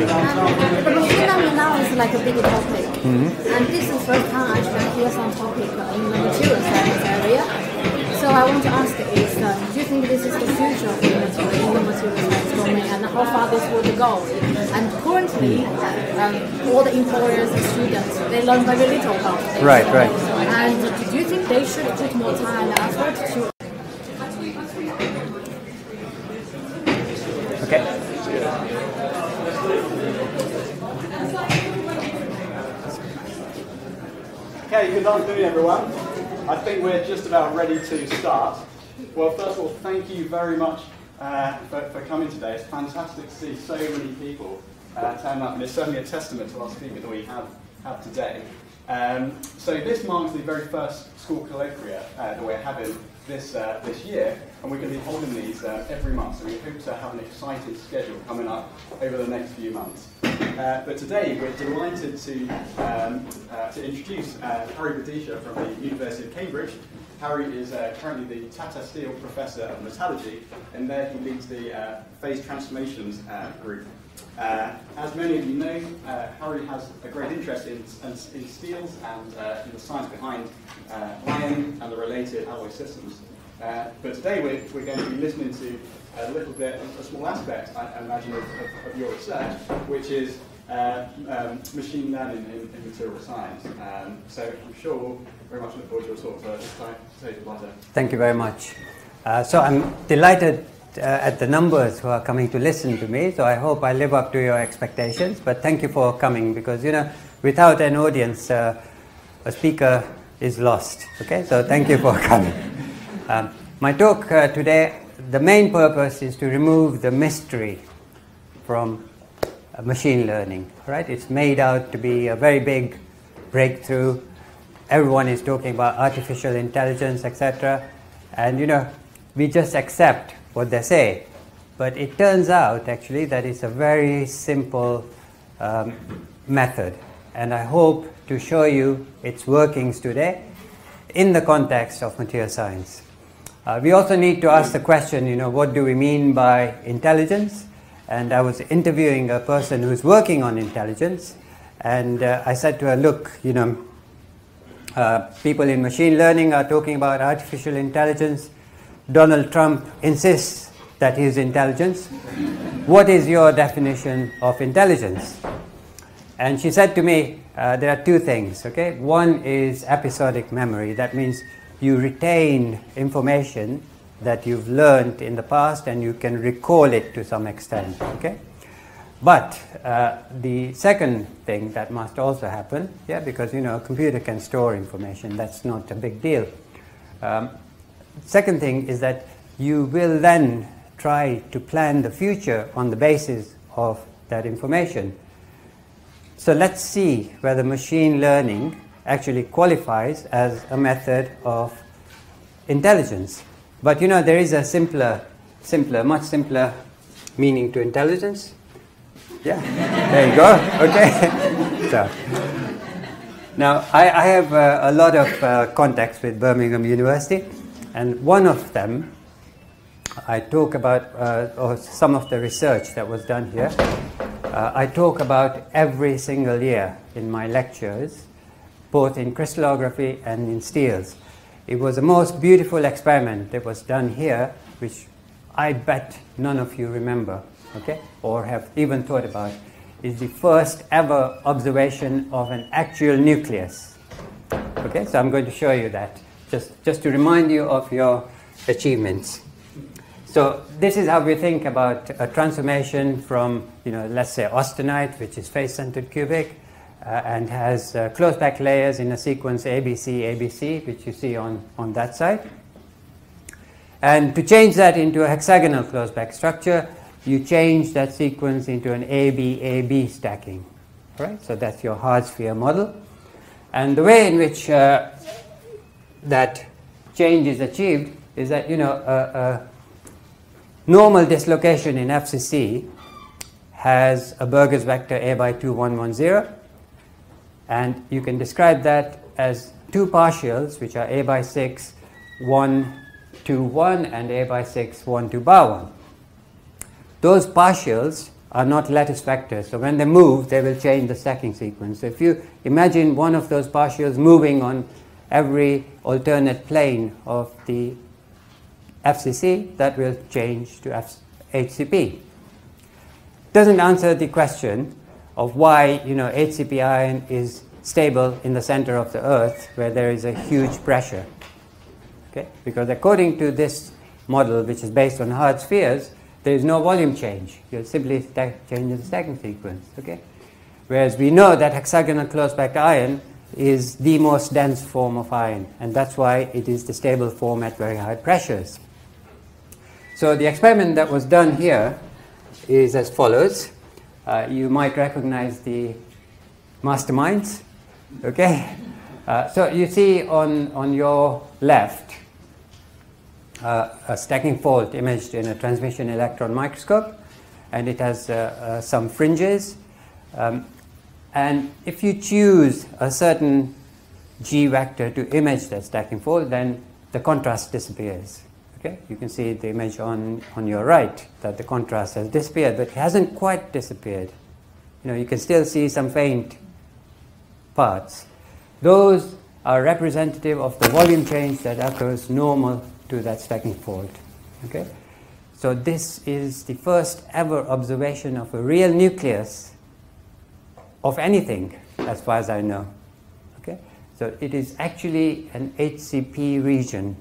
The machine now is like a big topic. Mm-hmm. And this is the And currently, um, all the employers and students, they learn very little about it. Right, right. And do you think they should put more time and effort to Okay. Okay, good afternoon everyone. I think we're just about ready to start. Well, first of all, thank you very much uh, for, for coming today. It's fantastic to see so many people uh, turn up, and it's certainly a testament to our speaker that we have, have today. Um, so this marks the very first school colloquia uh, that we're having this, uh, this year, and we're going to be holding these uh, every month, so we hope to have an exciting schedule coming up over the next few months. Uh, but today we're delighted to, um, uh, to introduce uh, Harry Bhadeshia from the University of Cambridge. Harry is uh, currently the Tata Steel Professor of Metallurgy, and there he leads the uh, Phase Transformations uh, group. Uh, as many of you know, uh, Harry has a great interest in, in, in steels and uh, in the science behind iron and the related alloy systems. But today we're, we're going to be listening to a little bit, a small aspect, I, imagine, of, of, of, your research, which is um, machine learning in, in material science. Um, so I'm sure very much look forward to your talk. So time to take the Thank you very much. Uh, so I'm delighted uh, at the numbers who are coming to listen to me. So I hope I live up to your expectations. But thank you for coming because you know without an audience, uh, a speaker is lost. Okay, so thank you for coming. Um, my talk uh, today, the main purpose is to remove the mystery from uh, machine learning. Right? It's made out to be a very big breakthrough. Everyone is talking about artificial intelligence, etc. And you know, we just accept what they say. But it turns out actually that it's a very simple um, method. And I hope to show you its workings today in the context of material science. Uh, we also need to ask the question, you know, what do we mean by intelligence? And I was interviewing a person who's working on intelligence, and uh, I said to her, look, you know, uh, people in machine learning are talking about artificial intelligence. Donald Trump insists that he is intelligence. What is your definition of intelligence? And she said to me, uh, there are two things, okay? One is episodic memory. That means you retain information that you've learned in the past and you can recall it to some extent, okay? But uh, the second thing that must also happen, yeah, because you know a computer can store information, that's not a big deal. Um, Second thing is that you will then try to plan the future on the basis of that information. So let's see whether machine learning actually qualifies as a method of intelligence. But you know, there is a simpler, simpler, much simpler meaning to intelligence. Yeah, there you go. Okay. so, now, I, I have uh, a lot of uh, contacts with Birmingham University. And one of them, I talk about uh, or some of the research that was done here. Uh, I talk about every single year in my lectures, both in crystallography and in steels. It was the most beautiful experiment that was done here, which I bet none of you remember, okay, or have even thought about. Is the first ever observation of an actual nucleus. Okay, so I'm going to show you that just, just to remind you of your achievements. So this is how we think about a transformation from, you know, let's say austenite, which is face-centered cubic, uh, and has uh, close-packed layers in a sequence ABC, ABC, which you see on, on that side. And to change that into a hexagonal close-packed structure, you change that sequence into an AB, AB stacking. Right? So that's your hard sphere model. And the way in which uh, that change is achieved is that you know a, a normal dislocation in FCC has a Burgers vector A by 2, 1, 1, 0 and you can describe that as two partials which are A by 6, 1, 2, 1 and A by 6, 1, 2 bar 1. Those partials are not lattice vectors. So when they move, they will change the stacking sequence. So if you imagine one of those partials moving on every alternate plane of the FCC, that will change to F- HCP. Doesn't answer the question of why you know HCP iron is stable in the center of the Earth where there is a huge pressure. Okay? Because according to this model, which is based on hard spheres, there is no volume change. You're simply changing the stacking sequence. Okay? Whereas we know that hexagonal close-packed iron is the most dense form of iron, and that's why it is the stable form at very high pressures. So the experiment that was done here is as follows. Uh, you might recognize the masterminds, okay? Uh, so you see on, on your left uh, a stacking fault imaged in a transmission electron microscope, and it has uh, uh, some fringes. Um, and if you choose a certain G vector to image that stacking fault, then the contrast disappears. Okay, you can see the image on, on your right that the contrast has disappeared, but it hasn't quite disappeared. You know, you can still see some faint parts. Those are representative of the volume change that occurs normal to that stacking fault. Okay? So this is the first ever observation of a real nucleus of anything, as far as I know. Okay? So it is actually an HCP region,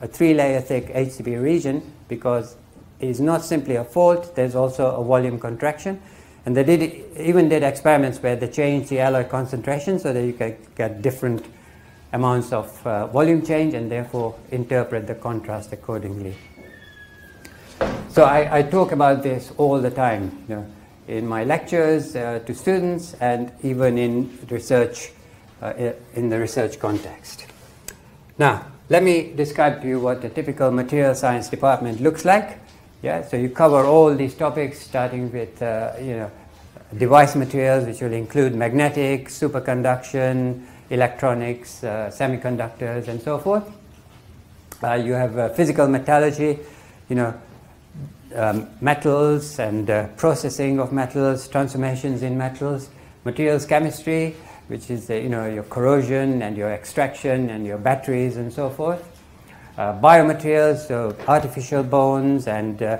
a three-layer thick HCP region, because it is not simply a fault, there's also a volume contraction. And they did, even did experiments where they changed the alloy concentration so that you could get different amounts of uh, volume change and therefore interpret the contrast accordingly. So I, I, talk about this all the time. You know, in my lectures uh, to students and even in research, uh, in the research context. Now, let me describe to you what a typical material science department looks like. Yeah, so you cover all these topics starting with, uh, you know, device materials which will include magnetic, superconduction, electronics, uh, semiconductors, and so forth. Uh, you have uh, physical metallurgy, you know, um, metals and processing of metals, transformations in metals, materials chemistry, which is you know your corrosion and your extraction and your batteries and so forth. Uh, biomaterials, so artificial bones and uh,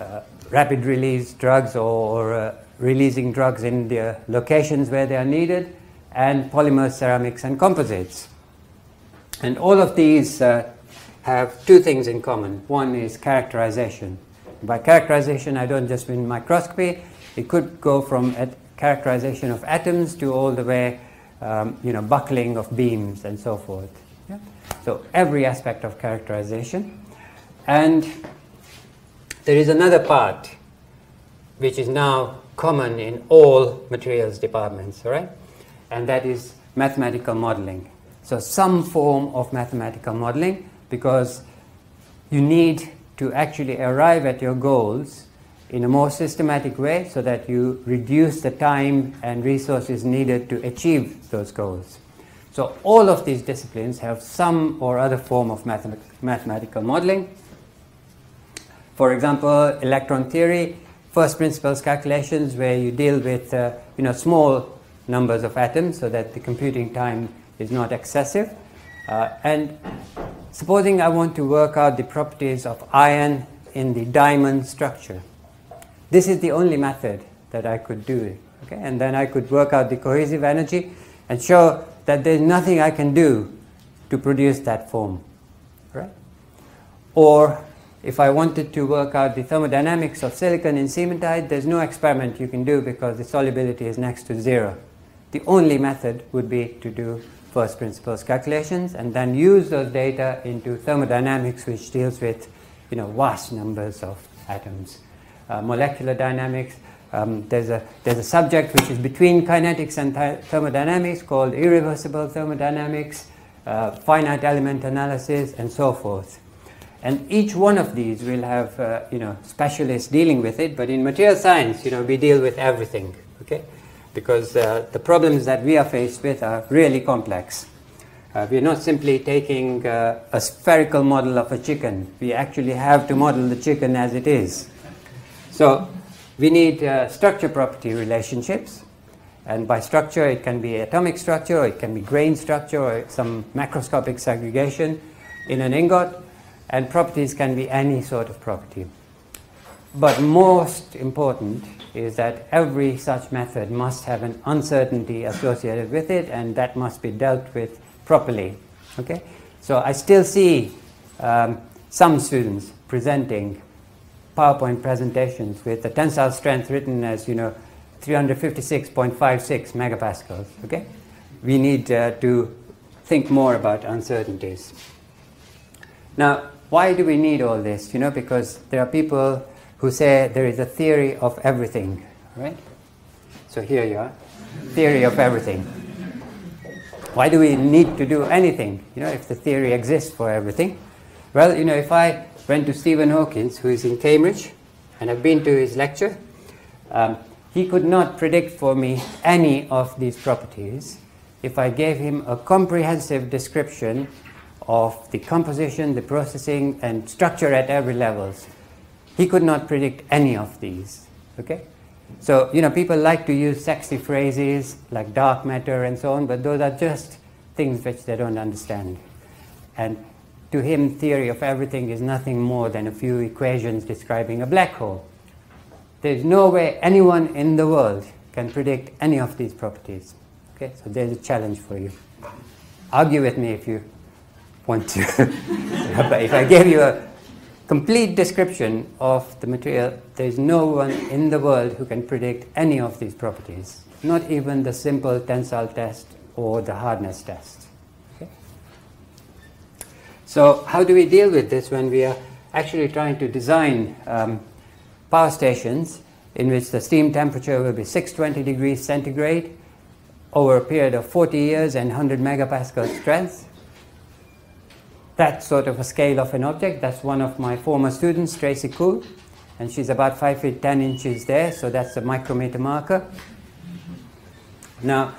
uh, rapid release drugs or uh, releasing drugs in the locations where they are needed, and polymers, ceramics, and composites. And all of these have two things in common. One is characterization. By characterization, I don't just mean microscopy. It could go from characterization of atoms to all the way, um, you know, buckling of beams and so forth. Yeah? So every aspect of characterization. And there is another part which is now common in all materials departments, right? And that is mathematical modeling. So some form of mathematical modeling because you need to actually arrive at your goals in a more systematic way so that you reduce the time and resources needed to achieve those goals. So all of these disciplines have some or other form of mathematical modeling. For example, electron theory, first principles calculations where you deal with uh, you know, small numbers of atoms so that the computing time is not excessive. Uh, and Supposing I want to work out the properties of iron in the diamond structure. This is the only method that I could do. Okay? And then I could work out the cohesive energy and show that there's nothing I can do to produce that form. Right? Or if I wanted to work out the thermodynamics of silicon in cementite, there's no experiment you can do because the solubility is next to zero. The only method would be to do first principles calculations and then use those data into thermodynamics which deals with you know, vast numbers of atoms. Uh, molecular dynamics, um, there's, a, there's a subject which is between kinetics and th- thermodynamics called irreversible thermodynamics, uh, finite element analysis, and so forth. And each one of these will have uh, you know, specialists dealing with it, but in material science, you know, we deal with everything. Okay? Because uh, the problems that we are faced with are really complex. Uh, we are not simply taking uh, a spherical model of a chicken. We actually have to model the chicken as it is. So we need uh, structure property relationships. And by structure, it can be atomic structure, or it can be grain structure, or some macroscopic segregation in an ingot. And properties can be any sort of property. But most important is that every such method must have an uncertainty associated with it, and that must be dealt with properly. Okay? So I still see um, some students presenting PowerPoint presentations with the tensile strength written as, you know, 356.56 megapascals. Okay? we need uh, to think more about uncertainties. Now, why do we need all this? You know, because there are people who say there is a theory of everything, right? So here you are, theory of everything. Why do we need to do anything, you know, if the theory exists for everything? Well, you know, if I went to Stephen Hawking, who is in Cambridge, and I've been to his lecture, um, he could not predict for me any of these properties if I gave him a comprehensive description of the composition, the processing, and structure at every levels. He could not predict any of these. Okay? So, you know, people like to use sexy phrases like dark matter and so on, but those are just things which they don't understand. And to him, theory of everything is nothing more than a few equations describing a black hole. There's no way anyone in the world can predict any of these properties. Okay, so there's a challenge for you. Argue with me if you want to. but if I gave you a complete description of the material, there's no one in the world who can predict any of these properties, not even the simple tensile test or the hardness test. Okay? So, how do we deal with this when we are actually trying to design um, power stations in which the steam temperature will be 620 degrees centigrade over a period of 40 years and 100 megapascal strength? That sort of a scale of an object. That's one of my former students, Tracy Cool, and she's about 5 feet 10 inches there, so that's a micrometer marker. Now,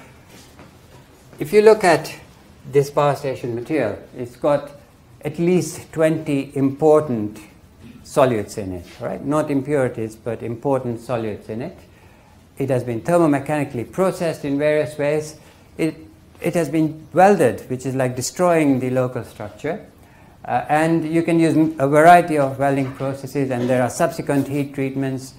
if you look at this power station material, it's got at least 20 important solutes in it, right? Not impurities, but important solutes in it. It has been thermomechanically processed in various ways. It it has been welded, which is like destroying the local structure. Uh, and you can use a variety of welding processes, and there are subsequent heat treatments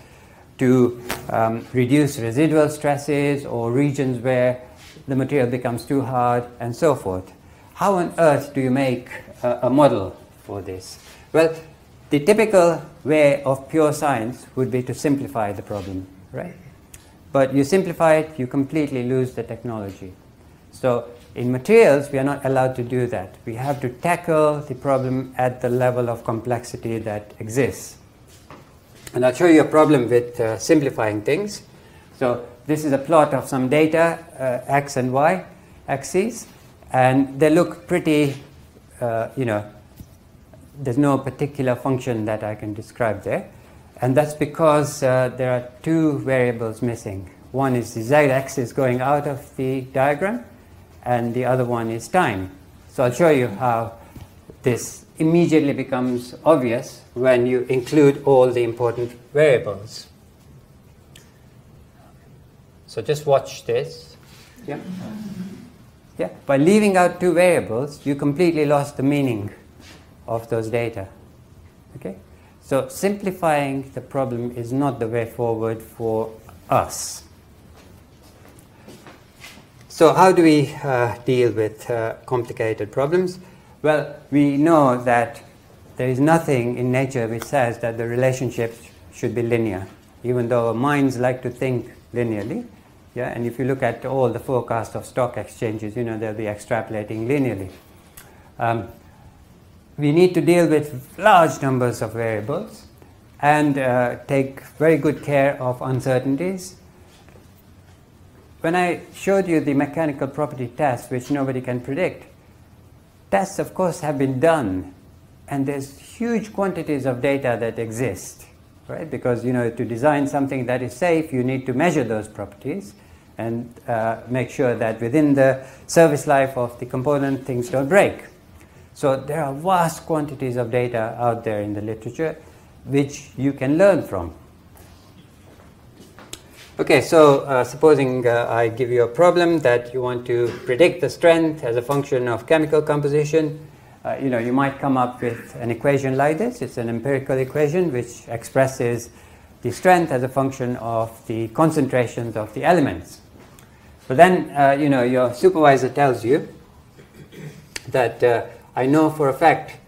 to um, reduce residual stresses or regions where the material becomes too hard, and so forth. How on earth do you make a, a model for this? Well, the typical way of pure science would be to simplify the problem, right? But you simplify it, you completely lose the technology. So in materials, we are not allowed to do that. We have to tackle the problem at the level of complexity that exists. And I'll show you a problem with uh, simplifying things. So this is a plot of some data, uh, x and y axes, and they look pretty, uh, you know, there's no particular function that I can describe there. And that's because uh, there are two variables missing. One is the z-axis going out of the diagram, and the other one is time. So I'll show you how this immediately becomes obvious when you include all the important variables. So just watch this. Yeah. Yeah. By leaving out two variables, you completely lost the meaning of those data. Okay? So simplifying the problem is not the way forward for us. So how do we uh, deal with uh, complicated problems? Well, we know that there is nothing in nature which says that the relationships should be linear, even though our minds like to think linearly. Yeah, and if you look at all the forecasts of stock exchanges, you know they'll be extrapolating linearly. Um, we need to deal with large numbers of variables and uh, take very good care of uncertainties when I showed you the mechanical property tests, which nobody can predict, tests, of course, have been done, and there's huge quantities of data that exist, right? Because you know, to design something that is safe, you need to measure those properties and uh, make sure that within the service life of the component, things don't break. So there are vast quantities of data out there in the literature, which you can learn from. Okay, so uh, supposing uh, I give you a problem that you want to predict the strength as a function of chemical composition, uh, you know, you might come up with an equation like this. It's an empirical equation which expresses the strength as a function of the concentrations of the elements. But then, uh, you know, your supervisor tells you that uh, I know for a fact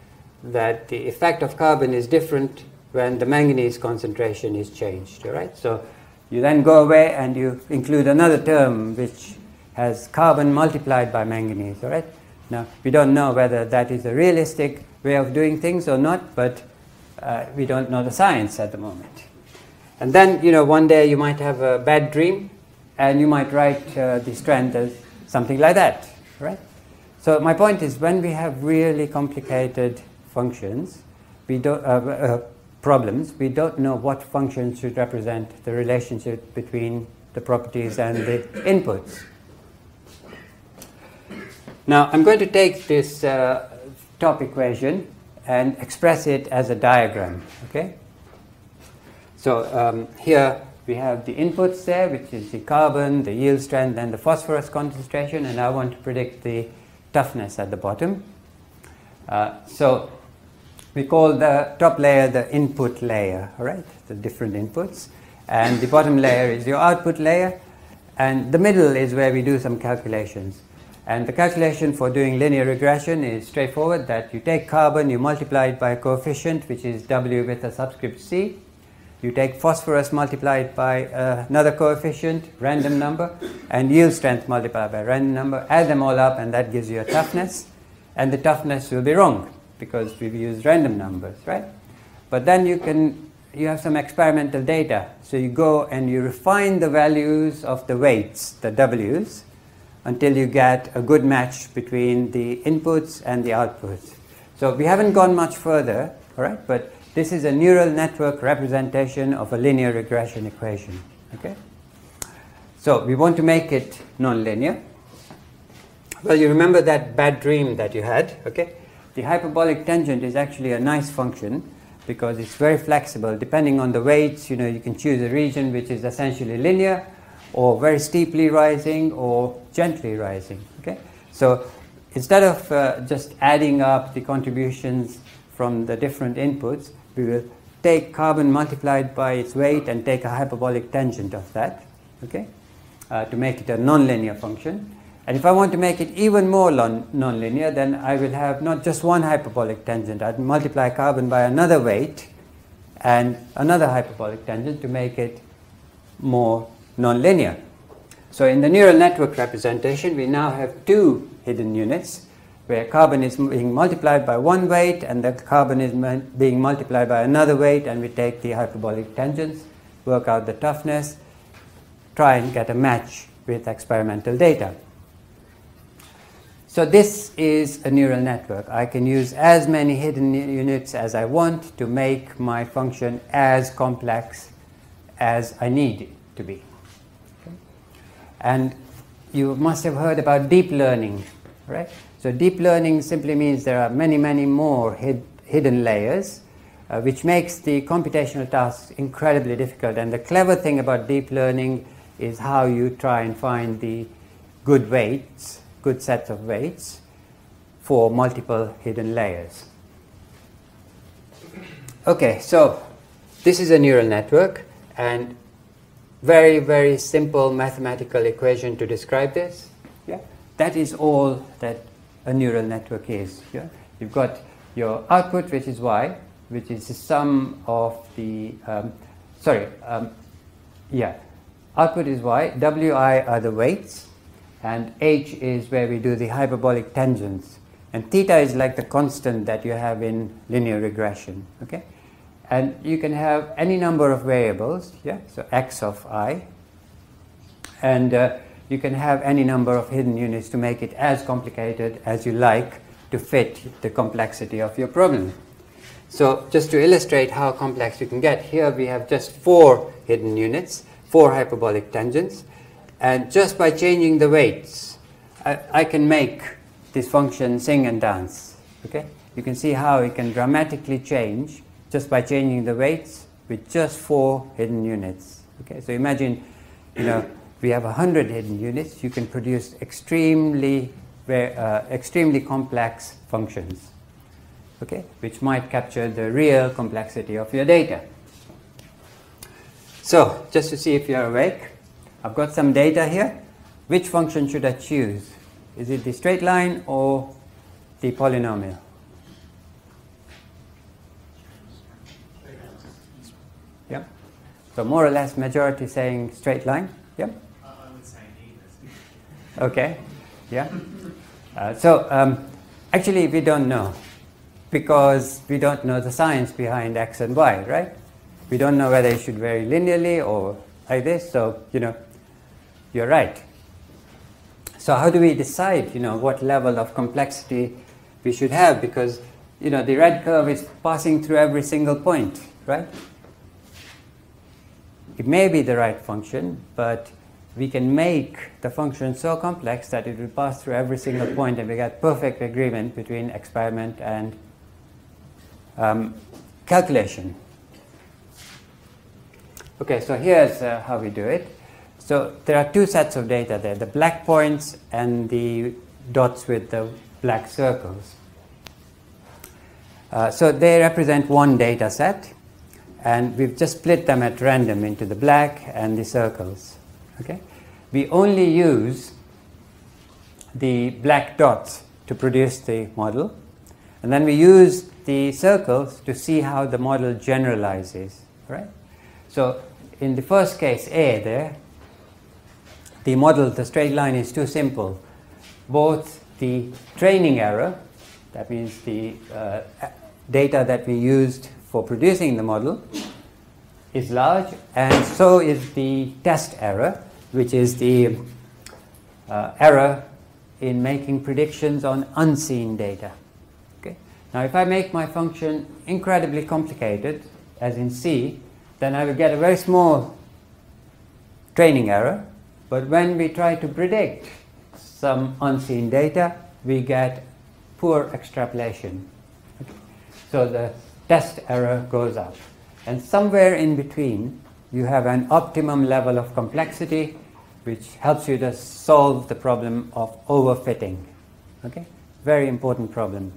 that the effect of carbon is different when the manganese concentration is changed, all right? So you then go away and you include another term which has carbon multiplied by manganese, all right? Now, we don't know whether that is a realistic way of doing things or not, but uh, we don't know the science at the moment. And then, you know, one day you might have a bad dream and you might write uh, the strand as something like that, right? So my point is when we have really complicated functions, we don't, uh, uh, problems, we don't know what functions should represent the relationship between the properties and the inputs. Now I'm going to take this uh, top equation and express it as a diagram, okay? So um, here we have the inputs there, which is the carbon, the yield strength, and the phosphorus concentration, and I want to predict the toughness at the bottom. Uh, so we call the top layer the input layer, right, the different inputs, and the bottom layer is your output layer, and the middle is where we do some calculations. And the calculation for doing linear regression is straightforward that you take carbon, you multiply it by a coefficient, which is W with a subscript C. You take phosphorus multiplied by uh, another coefficient, random number, and yield strength multiplied by random number. Add them all up, and that gives you a toughness. And the toughness will be wrong because we've used random numbers, right? But then you can you have some experimental data. So you go and you refine the values of the weights, the W's, until you get a good match between the inputs and the outputs. So we haven't gone much further, all right, but this is a neural network representation of a linear regression equation, okay? So we want to make it nonlinear. Well, you remember that bad dream that you had, okay? The hyperbolic tangent is actually a nice function because it's very flexible. Depending on the weights, you know, you can choose a region which is essentially linear or very steeply rising or gently rising. Okay? So instead of uh, just adding up the contributions from the different inputs, we will take carbon multiplied by its weight and take a hyperbolic tangent of that okay? Uh, to make it a nonlinear function. And if I want to make it even more non- nonlinear, then I will have not just one hyperbolic tangent. I'd multiply carbon by another weight and another hyperbolic tangent to make it more nonlinear. So in the neural network representation, we now have two hidden units where carbon is being multiplied by one weight and the carbon is being multiplied by another weight and we take the hyperbolic tangents, work out the toughness, try and get a match with experimental data. So this is a neural network. I can use as many hidden units as I want to make my function as complex as I need it to be. And you must have heard about deep learning, right? So deep learning simply means there are many, many more hid, hidden layers, uh, which makes the computational tasks incredibly difficult. And the clever thing about deep learning is how you try and find the good weights, good sets of weights for multiple hidden layers. Okay, so this is a neural network, and very, very simple mathematical equation to describe this. Yeah? That is all that a neural network is. Yeah? You've got your output, which is y, which is the sum of the, um, sorry, um, yeah, output is y, wi are the weights, and h is where we do the hyperbolic tangents. And theta is like the constant that you have in linear regression. Okay? And you can have any number of variables, yeah, so x of i, and uh, you can have any number of hidden units to make it as complicated as you like to fit the complexity of your problem. So just to illustrate how complex you can get, here we have just four hidden units, four hyperbolic tangents, and just by changing the weights, I, I can make this function sing and dance. Okay? You can see how it can dramatically change just by changing the weights with just four hidden units. Okay, so imagine, you know, we have 100 hidden units, you can produce extremely, uh, extremely complex functions, okay, which might capture the real complexity of your data. So, just to see if you're awake, I've got some data here. Which function should I choose? Is it the straight line or the polynomial? So more or less majority saying straight line. Neither. Okay, yeah. Uh, so um, actually, we don't know because we don't know the science behind x and y, right? We don't know whether it should vary linearly or like this. So you know, you're right. So how do we decide, you know, what level of complexity we should have? Because you know, the red curve is passing through every single point, right? It may be the right function, but we can make the function so complex that it will pass through every single point and we get perfect agreement between experiment and um, calculation. Okay, so here's uh, how we do it. So there are two sets of data there, the black points and the dots with the black circles. Uh, so they represent one data set and we've just split them at random into the black and the circles. Okay? We only use the black dots to produce the model, and then we use the circles to see how the model generalizes. Right? So in the first case, A there, the model, the straight line is too simple. Both the training error, that means the uh, data that we used for producing the model, is large, and so is the test error, which is the uh, error in making predictions on unseen data. Okay? Now, if I make my function incredibly complicated, as in C, then I will get a very small training error. But when we try to predict some unseen data, we get poor extrapolation. Okay? So the test error goes up. And somewhere in between, you have an optimum level of complexity which helps you to solve the problem of overfitting. Okay? Very important problem.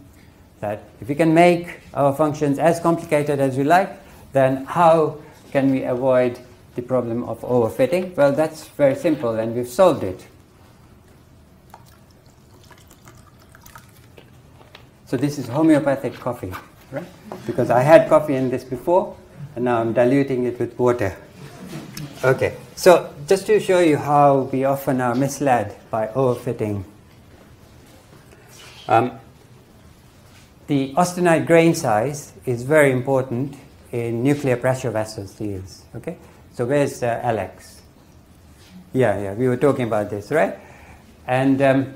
That if we can make our functions as complicated as we like, then how can we avoid the problem of overfitting? Well, that's very simple, and we've solved it. So this is homeopathic coffee, right? Because I had coffee in this before, and now I'm diluting it with water. Okay, so just to show you how we often are misled by overfitting. Um, the austenite grain size is very important in nuclear pressure vessels to. Okay, so where's uh, Alex? Yeah, yeah, we were talking about this, right? And um,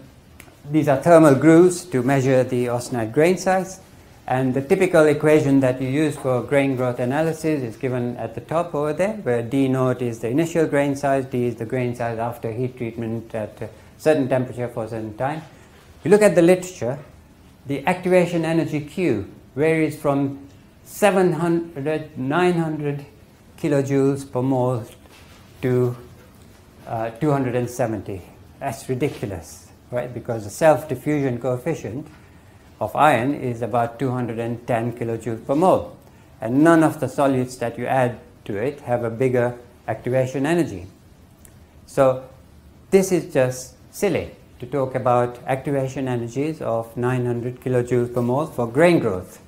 these are thermal grooves to measure the austenite grain size. And the typical equation that you use for grain growth analysis is given at the top over there, where D naught is the initial grain size, D is the grain size after heat treatment at a certain temperature for a certain time. If you look at the literature, the activation energy Q varies from 700, 900 kilojoules per mole to uh, 270. That's ridiculous, right? Because the self-diffusion coefficient of iron is about 210 kilojoules per mole. And none of the solutes that you add to it have a bigger activation energy. So this is just silly to talk about activation energies of 900 kilojoules per mole for grain growth.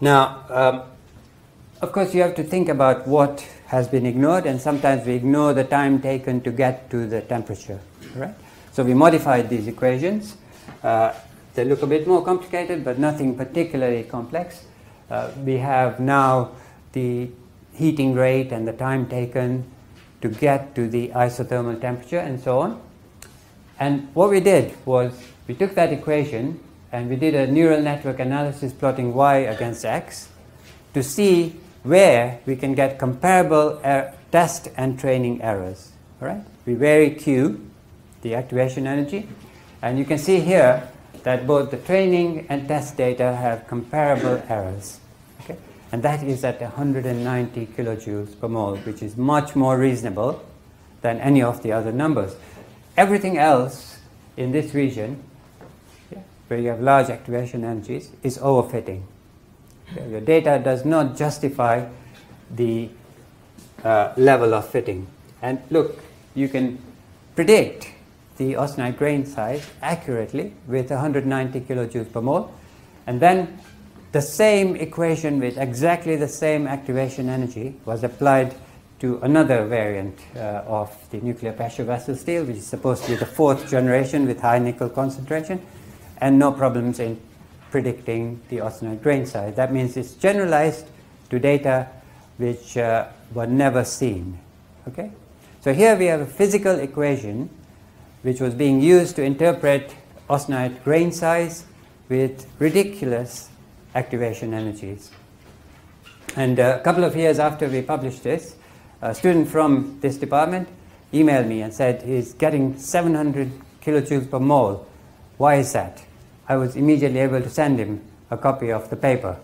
Now, um, of course, you have to think about what has been ignored, and sometimes we ignore the time taken to get to the temperature, right? So we modified these equations. Uh, they look a bit more complicated, but nothing particularly complex. Uh, we have now the heating rate and the time taken to get to the isothermal temperature and so on. And what we did was we took that equation and we did a neural network analysis plotting y against x to see where we can get comparable er- test and training errors. All right? We vary q the activation energy. And you can see here that both the training and test data have comparable errors. Okay? And that is at 190 kilojoules per mole, which is much more reasonable than any of the other numbers. Everything else in this region, where you have large activation energies, is overfitting. Your data does not justify the uh, level of fitting. And look, you can predict the austenite grain size accurately with 190 kilojoules per mole. And then the same equation with exactly the same activation energy was applied to another variant uh, of the nuclear pressure vessel steel, which is supposed to be the fourth generation with high nickel concentration, and no problems in predicting the austenite grain size. That means it's generalized to data which uh, were never seen. Okay? So here we have a physical equation which was being used to interpret austenite grain size with ridiculous activation energies. And a couple of years after we published this, a student from this department emailed me and said he's getting 700 kilojoules per mole. Why is that? I was immediately able to send him a copy of the paper.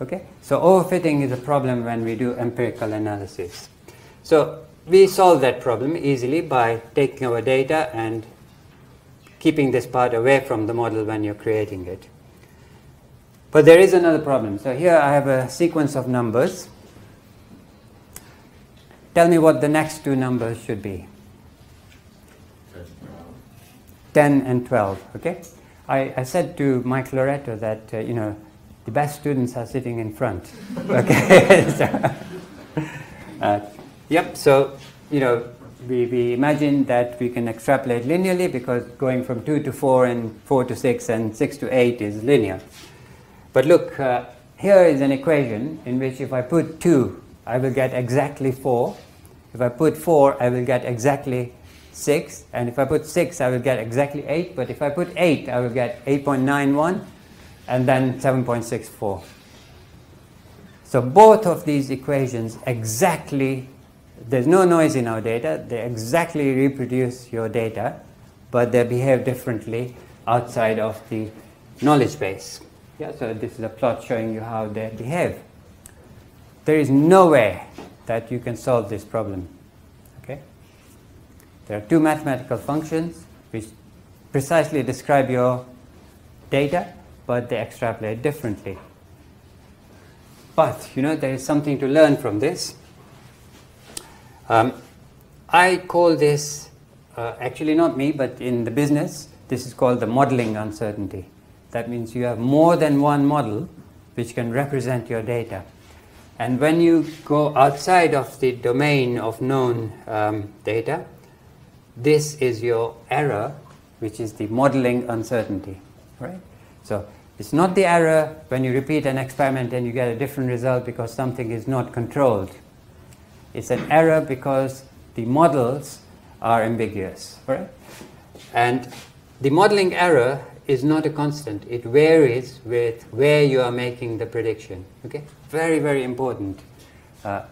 Okay? So overfitting is a problem when we do empirical analysis. So we solve that problem easily by taking our data and keeping this part away from the model when you're creating it. But there is another problem. So here I have a sequence of numbers. Tell me what the next two numbers should be. 10 and 12, okay? I, I said to Mike Loretto that, uh, you know, the best students are sitting in front, okay? so, uh, yep, so, you know, we, we imagine that we can extrapolate linearly because going from 2 to 4 and 4 to 6 and 6 to 8 is linear. But look, uh, here is an equation in which if I put 2, I will get exactly 4. If I put 4, I will get exactly 6. And if I put 6, I will get exactly 8. But if I put 8, I will get 8.91 and then 7.64. So both of these equations exactly, there's no noise in our data, they exactly reproduce your data, but they behave differently outside of the knowledge base. Yeah, so this is a plot showing you how they behave. There is no way that you can solve this problem. There are two mathematical functions which precisely describe your data, but they extrapolate differently. But, you know, there is something to learn from this. Um, I call this, uh, actually not me, but in the business, this is called the modeling uncertainty. That means you have more than one model which can represent your data. And when you go outside of the domain of known um, data, this is your error, which is the modeling uncertainty, right? So it's not the error when you repeat an experiment and you get a different result because something is not controlled. It's an error because the models are ambiguous, right? And the modeling error is not a constant. It varies with where you are making the prediction. Okay, very very important uh,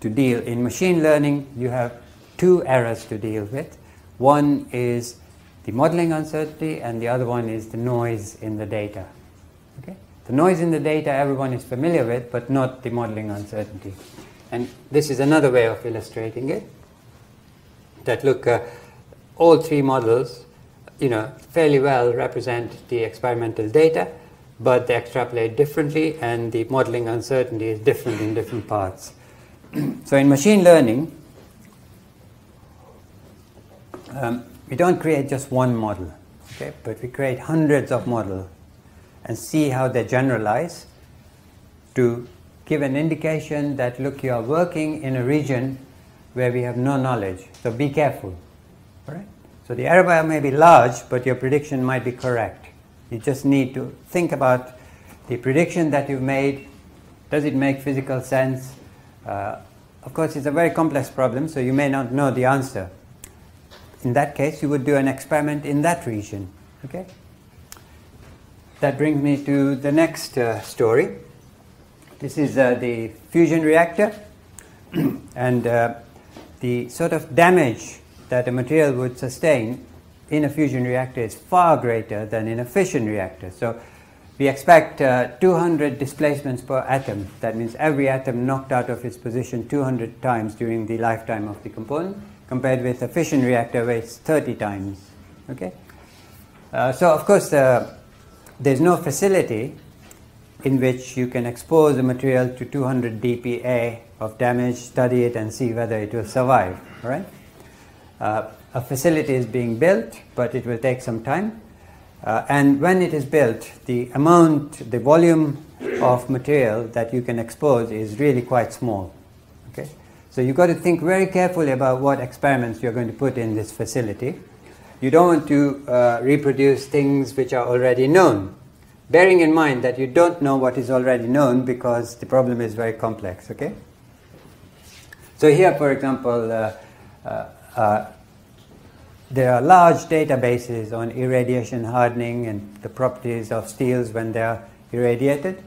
to deal in machine learning. You have two errors to deal with. One is the modeling uncertainty, and the other one is the noise in the data. Okay, the noise in the data everyone is familiar with, but not the modeling uncertainty. And this is another way of illustrating it. That look, uh, all three models you know, fairly well represent the experimental data, but they extrapolate differently and the modeling uncertainty is different in different parts. so in machine learning, um, we don't create just one model, okay, but we create hundreds of models and see how they generalize to give an indication that look, you are working in a region where we have no knowledge, so be careful. All right? So the error may be large, but your prediction might be correct. You just need to think about the prediction that you've made. Does it make physical sense? Uh, of course, it's a very complex problem, so you may not know the answer. In that case, you would do an experiment in that region. Okay? That brings me to the next uh, story. This is uh, the fusion reactor, and uh, the sort of damage that a material would sustain in a fusion reactor is far greater than in a fission reactor. So we expect uh, 200 displacements per atom. That means every atom knocked out of its position 200 times during the lifetime of the component, compared with a fission reactor where it's 30 times. Okay. Uh, so of course uh, there's no facility in which you can expose a material to 200 dPa of damage, study it, and see whether it will survive. Right. Uh, a facility is being built, but it will take some time. Uh, and when it is built, the amount, the volume of material that you can expose is really quite small. So you've got to think very carefully about what experiments you're going to put in this facility. You don't want to uh, reproduce things which are already known, bearing in mind that you don't know what is already known because the problem is very complex, okay? So here, for example, uh, uh, uh there are large databases on irradiation hardening and the properties of steels when they are irradiated.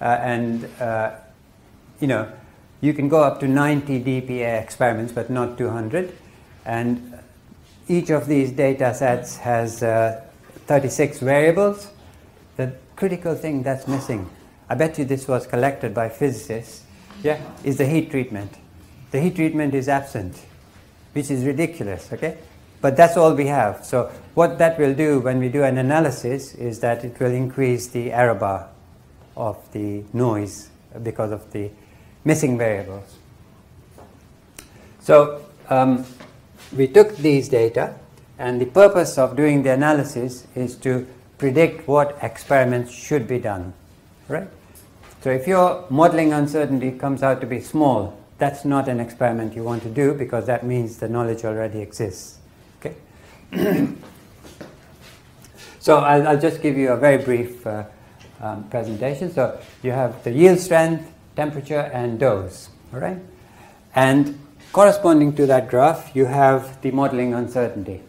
Uh, and, uh, you know, you can go up to 90 DPA experiments, but not 200. And each of these data sets has uh, 36 variables. The critical thing that's missing, I bet you this was collected by physicists, yeah, is the heat treatment. The heat treatment is absent, which is ridiculous, okay? But that's all we have. So what that will do when we do an analysis is that it will increase the error bar of the noise because of the missing variables. So um, we took these data and the purpose of doing the analysis is to predict what experiments should be done, right? So if your modeling uncertainty comes out to be small, that's not an experiment you want to do because that means the knowledge already exists. Okay? so I'll, I'll, just give you a very brief uh, um, presentation. So you have the yield strength, temperature, and dose, all right? And corresponding to that graph, you have the modeling uncertainty,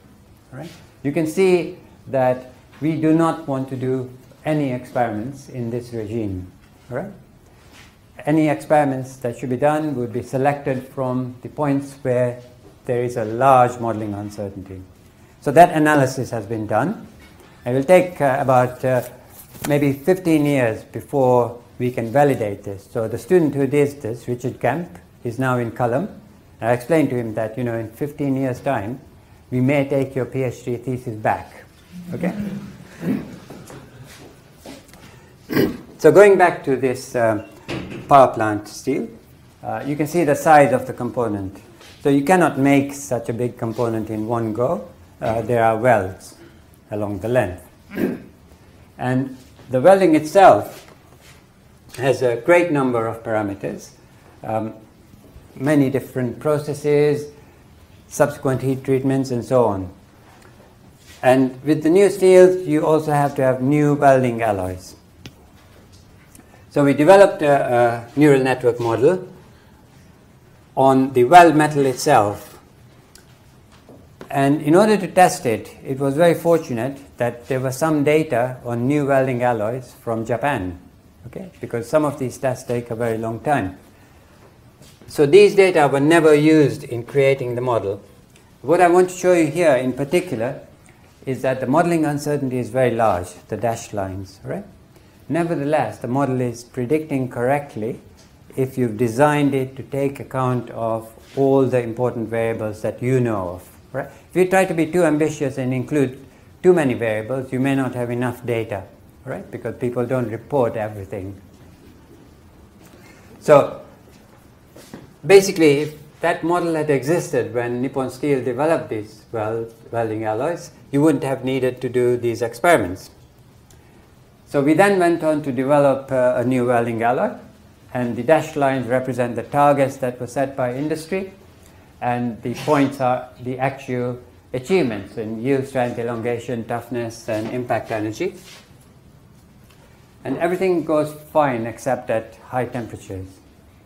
all right? You can see that we do not want to do any experiments in this regime, all right? Any experiments that should be done would be selected from the points where there is a large modeling uncertainty. So that analysis has been done. It will take uh, about uh, maybe 15 years before we can validate this. So the student who did this, Richard Kemp, is now in Culham. I explained to him that, you know, in 15 years' time, we may take your PhD thesis back. Okay? so going back to this uh, power plant steel, uh, you can see the size of the component. So you cannot make such a big component in one go uh, there are welds along the length. and the welding itself has a great number of parameters, um, many different processes, subsequent heat treatments, and so on. And with the new steels, you also have to have new welding alloys. So we developed a, a neural network model on the weld metal itself and in order to test it, it was very fortunate that there was some data on new welding alloys from Japan, okay? Because some of these tests take a very long time. So these data were never used in creating the model. What I want to show you here in particular is that the modeling uncertainty is very large, the dashed lines, right? Nevertheless, the model is predicting correctly if you've designed it to take account of all the important variables that you know of. Right? If you try to be too ambitious and include too many variables, you may not have enough data, right? Because people don't report everything. So basically, if that model had existed when Nippon Steel developed these weld, welding alloys, you wouldn't have needed to do these experiments. So we then went on to develop uh, a new welding alloy, and the dashed lines represent the targets that were set by industry and the points are the actual achievements in yield strength, elongation, toughness, and impact energy. And everything goes fine except at high temperatures.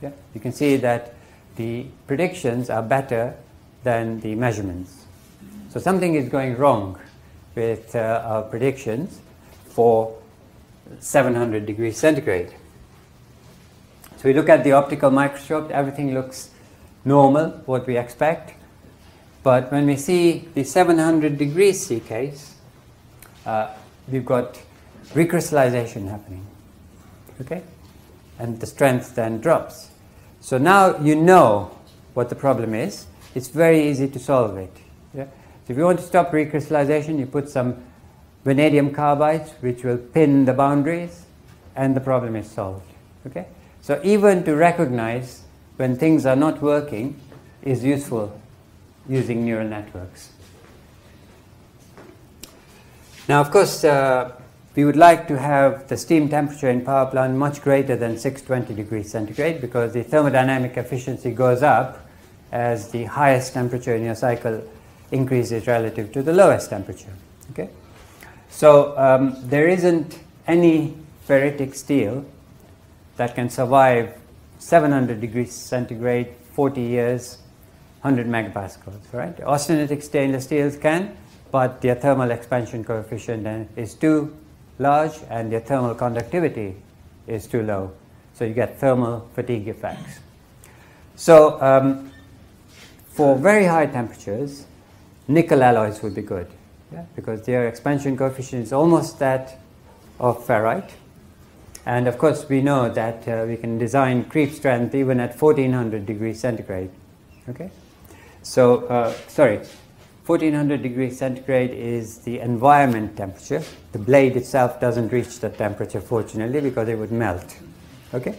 Yeah? You can see that the predictions are better than the measurements. So something is going wrong with uh, our predictions for 700 degrees centigrade. So we look at the optical microscope, everything looks normal, what we expect. But when we see the 700 degrees C case, uh, we've got recrystallization happening. Okay? And the strength then drops. So now you know what the problem is. It's very easy to solve it. Yeah? So if you want to stop recrystallization, you put some vanadium carbide, which will pin the boundaries, and the problem is solved. Okay? So even to recognize when things are not working is useful using neural networks. Now, of course, uh, we would like to have the steam temperature in power plant much greater than 620 degrees centigrade because the thermodynamic efficiency goes up as the highest temperature in your cycle increases relative to the lowest temperature. Okay? So um, there isn't any ferritic steel that can survive 700 degrees centigrade, 40 years, 100 megapascals, right? Austenitic stainless steels can, but their thermal expansion coefficient is too large and their thermal conductivity is too low. So you get thermal fatigue effects. So um, for very high temperatures, nickel alloys would be good yeah? because their expansion coefficient is almost that of ferrite. And of course, we know that uh, we can design creep strength even at 1400 degrees centigrade. Okay? So, uh, sorry, 1400 degrees centigrade is the environment temperature. The blade itself doesn't reach that temperature, fortunately, because it would melt. Okay?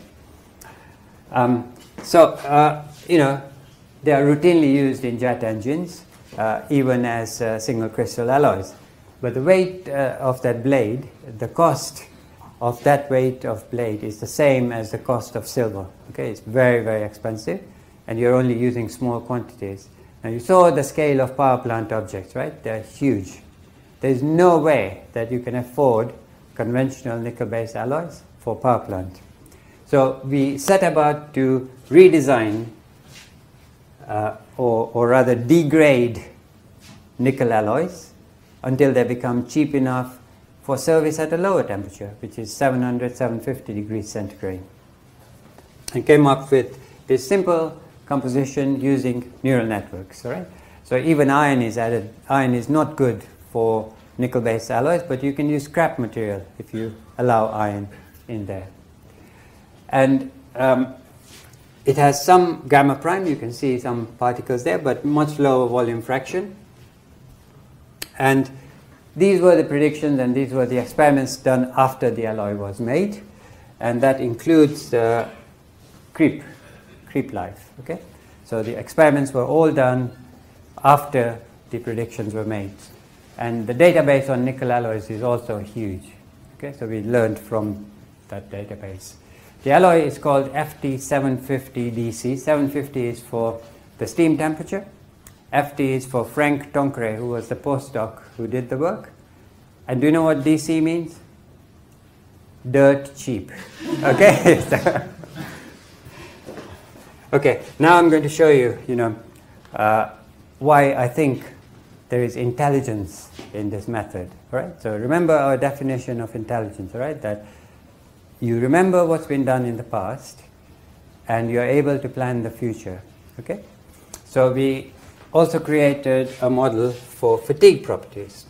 Um, so, uh, you know, they are routinely used in jet engines, uh, even as uh, single crystal alloys. But the weight uh, of that blade, the cost of that weight of blade is the same as the cost of silver. Okay, it's very, very expensive, and you're only using small quantities. Now, you saw the scale of power plant objects, right? They're huge. There's no way that you can afford conventional nickel based alloys for power plant. So, we set about to redesign uh, or, or rather degrade nickel alloys until they become cheap enough for service at a lower temperature, which is 700, 750 degrees centigrade. And came up with this simple composition using neural networks. So even iron is added. Iron is not good for nickel-based alloys, but you can use scrap material if you allow iron in there. And um, it has some gamma prime, you can see some particles there, but much lower volume fraction. And these were the predictions and these were the experiments done after the alloy was made. And that includes the creep, creep life. Okay? So the experiments were all done after the predictions were made. And the database on nickel alloys is also huge. Okay? So we learned from that database. The alloy is called FT750DC. 750 is for the steam temperature. FT is for Franck Tancret, who was the postdoc who did the work. And do you know what DC means? Dirt cheap. Okay? okay, now I'm going to show you, you know, uh, why I think there is intelligence in this method. Right? So remember our definition of intelligence, right? That you remember what's been done in the past and you're able to plan the future. Okay? So we also created a model for fatigue properties.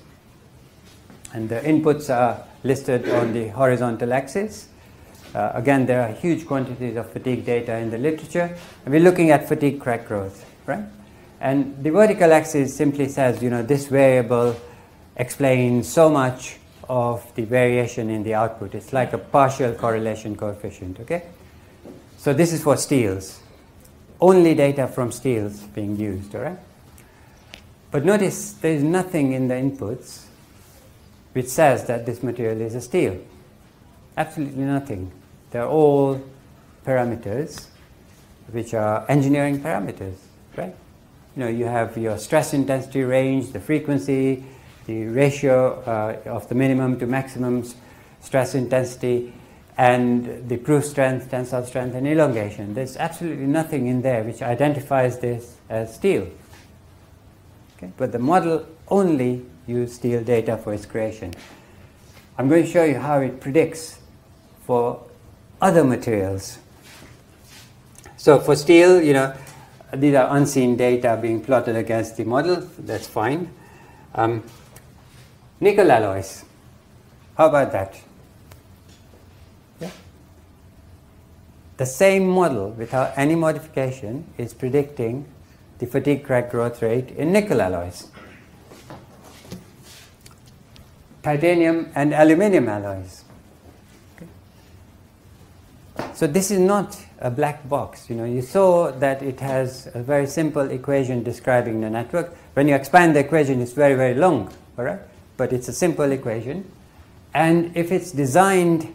And the inputs are listed on the horizontal axis. Uh, again, there are huge quantities of fatigue data in the literature. And we're looking at fatigue crack growth, right? And the vertical axis simply says, you know, this variable explains so much of the variation in the output. It's like a partial correlation coefficient, okay? So this is for steels. Only data from steels being used, all right? But notice there is nothing in the inputs which says that this material is a steel. Absolutely nothing. They're all parameters which are engineering parameters, right? You know, you have your stress intensity range, the frequency, the ratio uh, of the minimum to maximum stress intensity, and the proof strength, tensile strength, and elongation. There's absolutely nothing in there which identifies this as steel. Okay? But the model only used steel data for its creation. I'm going to show you how it predicts for other materials. So for steel, you know, these are unseen data being plotted against the model. That's fine. Um, Nickel alloys. How about that? Yeah. The same model without any modification is predicting the fatigue crack growth rate in nickel alloys. Titanium and aluminium alloys. So this is not a black box. You know, you saw that it has a very simple equation describing the network. When you expand the equation, it's very, very long. All right but it's a simple equation. And if it's designed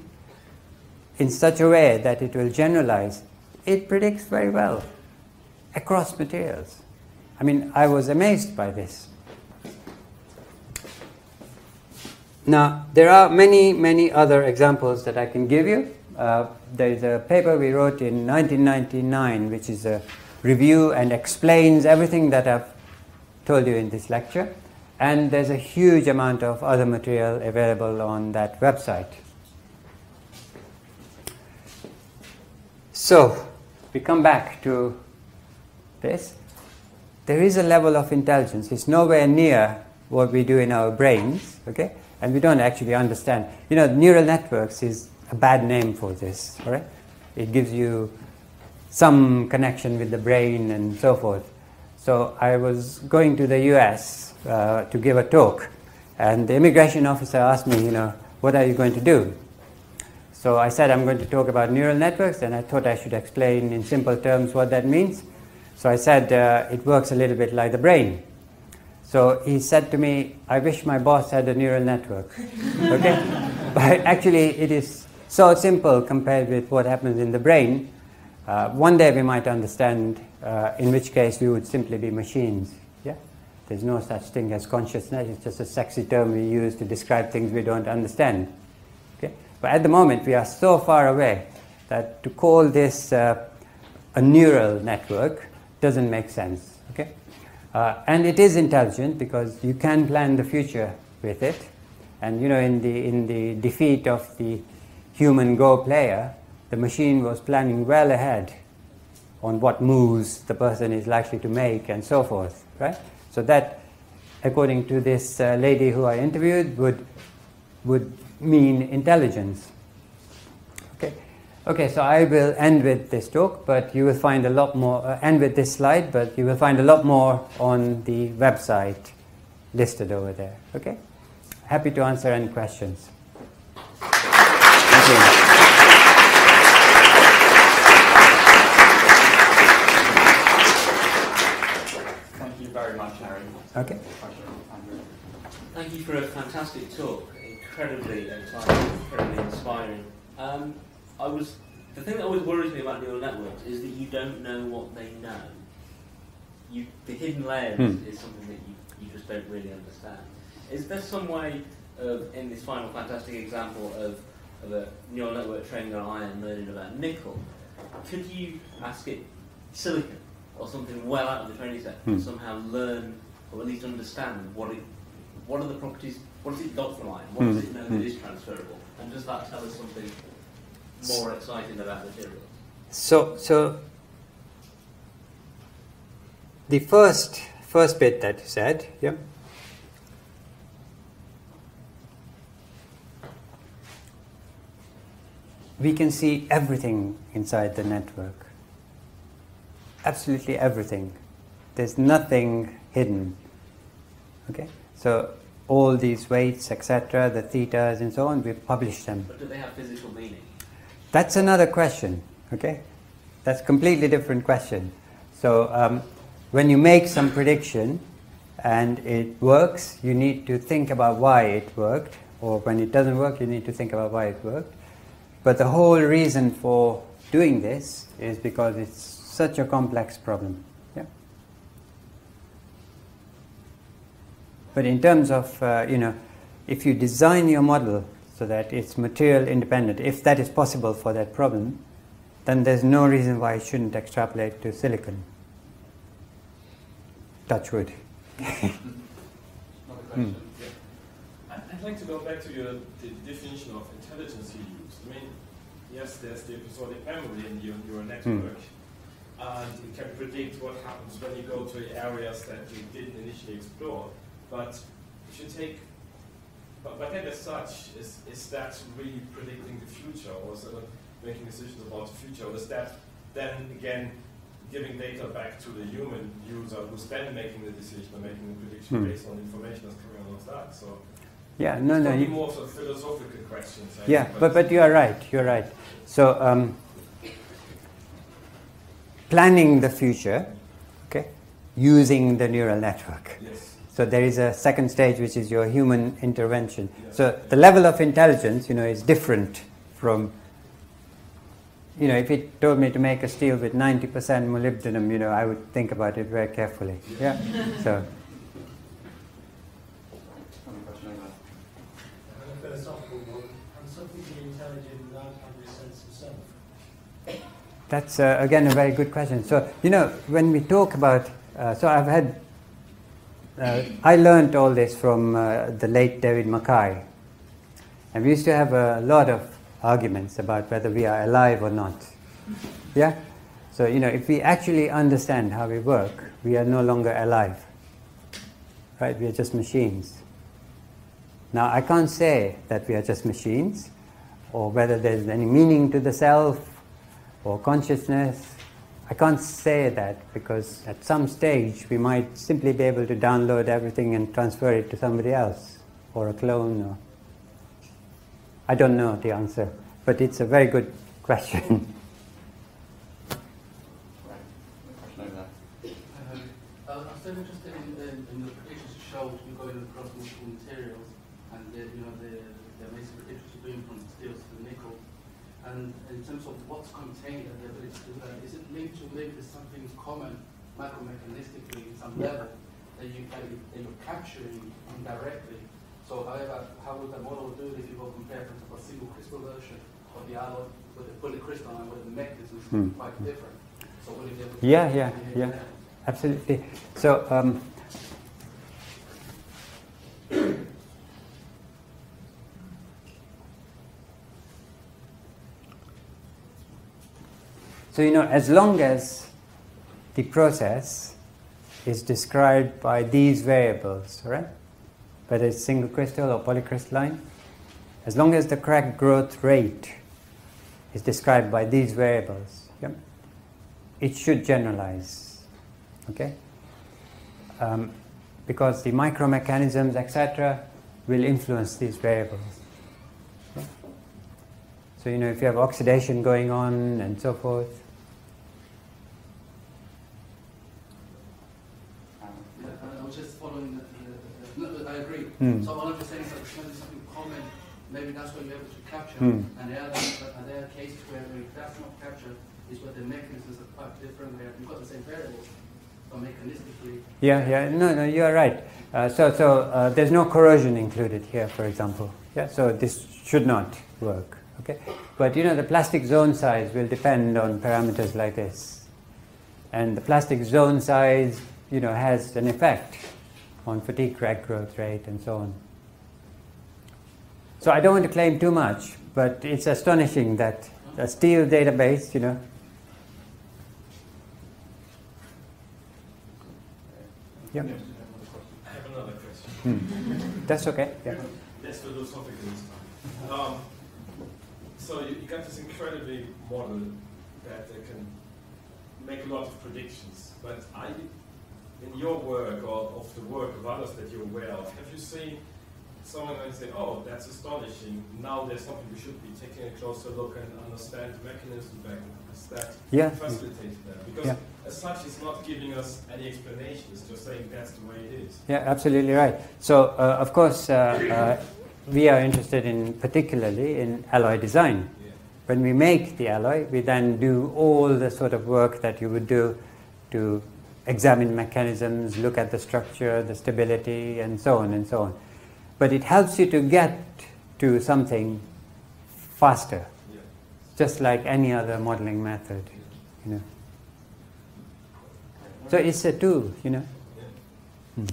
in such a way that it will generalize, it predicts very well. across materials. I mean, I was amazed by this. Now, there are many, many other examples that I can give you. Uh, there is a paper we wrote in 1999, which is a review and explains everything that I've told you in this lecture. And there's a huge amount of other material available on that website. So, we come back to this. There is a level of intelligence. It's nowhere near what we do in our brains, okay? And we don't actually understand. You know, neural networks is a bad name for this, right? It gives you some connection with the brain and so forth. So I was going to the US uh, to give a talk, and the immigration officer asked me, you know, what are you going to do? So I said I'm going to talk about neural networks, and I thought I should explain in simple terms what that means. So I said uh, it works a little bit like the brain. So he said to me, I wish my boss had a neural network. okay? but actually, it is so simple compared with what happens in the brain. Uh, one day we might understand, uh, in which case we would simply be machines. Yeah? There's no such thing as consciousness, it's just a sexy term we use to describe things we don't understand. Okay? But at the moment, we are so far away that to call this uh, a neural network doesn't make sense. Okay? Uh, and it is intelligent because you can plan the future with it. And you know, in the, in the defeat of the human Go player, the machine was planning well ahead on what moves the person is likely to make and so forth, right? So that, according to this uh, lady who I interviewed, would, would mean intelligence. Okay, okay. So I will end with this talk, but you will find a lot more. Uh, end with this slide, but you will find a lot more on the website listed over there. Okay. Happy to answer any questions. Thank you. Very much, Harry. Okay. Thank you for a fantastic talk. Incredibly exciting, incredibly inspiring. Um, I was the thing that always worries me about neural networks is that you don't know what they know. You, the hidden layers Hmm. is something that you, you just don't really understand. Is there some way of, in this final fantastic example of, of a neural network training on iron learning about nickel, could you ask it silicon or something well out of the training set Hmm. and somehow learn or at least understand what it, what are the properties, what has it got from iron, what does Hmm. it know Hmm. that is transferable, and does that tell us something more exciting about materials? So, so the first first bit that you said, yeah. We can see everything inside the network. Absolutely everything. There's nothing hidden. Okay? So all these weights, etc., the thetas and so on, we publish them. But do they have physical meaning? That's another question, okay? That's a completely different question. So, um, when you make some prediction and it works, you need to think about why it worked, or when it doesn't work, you need to think about why it worked. But the whole reason for doing this is because it's such a complex problem. Yeah? But in terms of, uh, you know, if you design your model so that it's material independent, if that is possible for that problem, then there's no reason why it shouldn't extrapolate to silicon. Touch wood. Question. I'd I'd like to go back to your the definition of intelligence you used. I mean, yes, there's the episodic memory in your neural network, and it can predict what happens when you go to areas that you didn't initially explore. But if you take, but, but then as such, is, is that really predicting the future, or is it making decisions about the future, or is that then again giving data back to the human user who's then making the decision or making the prediction Hmm. based on information that's coming out of that? So Yeah, no, it's no. You, more sort of philosophical questions. I yeah, but, but you are right, you're right. So, um, planning the future, okay, using the neural network. yes, So there is a second stage which is your human intervention. Yeah. So the level of intelligence, you know, is different from you know, if he told me to make a steel with 90% molybdenum, you know, I would think about it very carefully. Yeah. so. philosophical one, and something be intelligent without having a sense of self? That's uh, again a very good question. So, you know, when we talk about, uh, so I've had, uh, I learned all this from uh, the late David MacKay. And we used to have a lot of arguments about whether we are alive or not. Yeah? So, you know, if we actually understand how we work, we are no longer alive. Right? We are just machines. Now, I can't say that we are just machines, or whether there's any meaning to the self, or consciousness. I can't say that because at some stage we might simply be able to download everything and transfer it to somebody else, or a clone, or I don't know the answer, but it's a very good question. Um, I I was still interested in, in, in the pictures you showed you going across multiple materials and the, you know the, the amazing pictures you're doing from steels to nickel. And in terms of what's contained and the ability to do that, is it linked to maybe there's something common micromechanistically in some Yeah. level that you can that you're capturing indirectly? So however, how would the model do it if you go compare for example, a single crystal version of the alloy with a polycrystalline where the mechanism is Hmm. quite different? So will you be able to Yeah, yeah, yeah. that? Absolutely. So, um, so you know, as long as the process is described by these variables, right? Whether it's single crystal or polycrystalline, as long as the crack growth rate is described by these variables, yeah, it should generalize. Okay? Um, because the micromechanisms, etc., will influence these variables. Okay? So, you know, if you have oxidation going on and so forth, Yeah, I- I was just following the, the, the, no, I agree. Hmm. So I'm just saying is that there's maybe something common, maybe that's what you're able to capture. Hmm. And there are, and there are cases where if that's not captured, is where the mechanisms are quite different, where you've got the same variables, but mechanistically. Yeah, yeah, no, no, you are right. Uh, so, so uh, there's no corrosion included here, for example. Yeah, so this should not work. Okay, but you know the plastic zone size will depend on parameters like this, and the plastic zone size, you know, has an effect on fatigue crack growth rate and so on. So I don't want to claim too much, but it's astonishing that a steel database, you know, yeah, I have another question. hmm. that's okay. Yeah. Less philosophical this time. Um, so you, you got this incredibly model that uh, can make a lot of predictions, but I, in your work or of the work of others that you're aware of, have you seen someone and say, oh, that's astonishing, now there's something we should be taking a closer look and understand the mechanism that Yeah. facilitates that? Because Yeah. as such, it's not giving us any explanation, it's just saying that's the way it is. Yeah, absolutely right. So, uh, of course, uh, uh, we are interested in particularly in alloy design. Yeah. When we make the alloy, we then do all the sort of work that you would do to examine mechanisms, look at the structure, the stability, and so on and so on. But it helps you to get to something faster, Yeah. just like any other modeling method. You know. So it's a tool, you know. Hmm.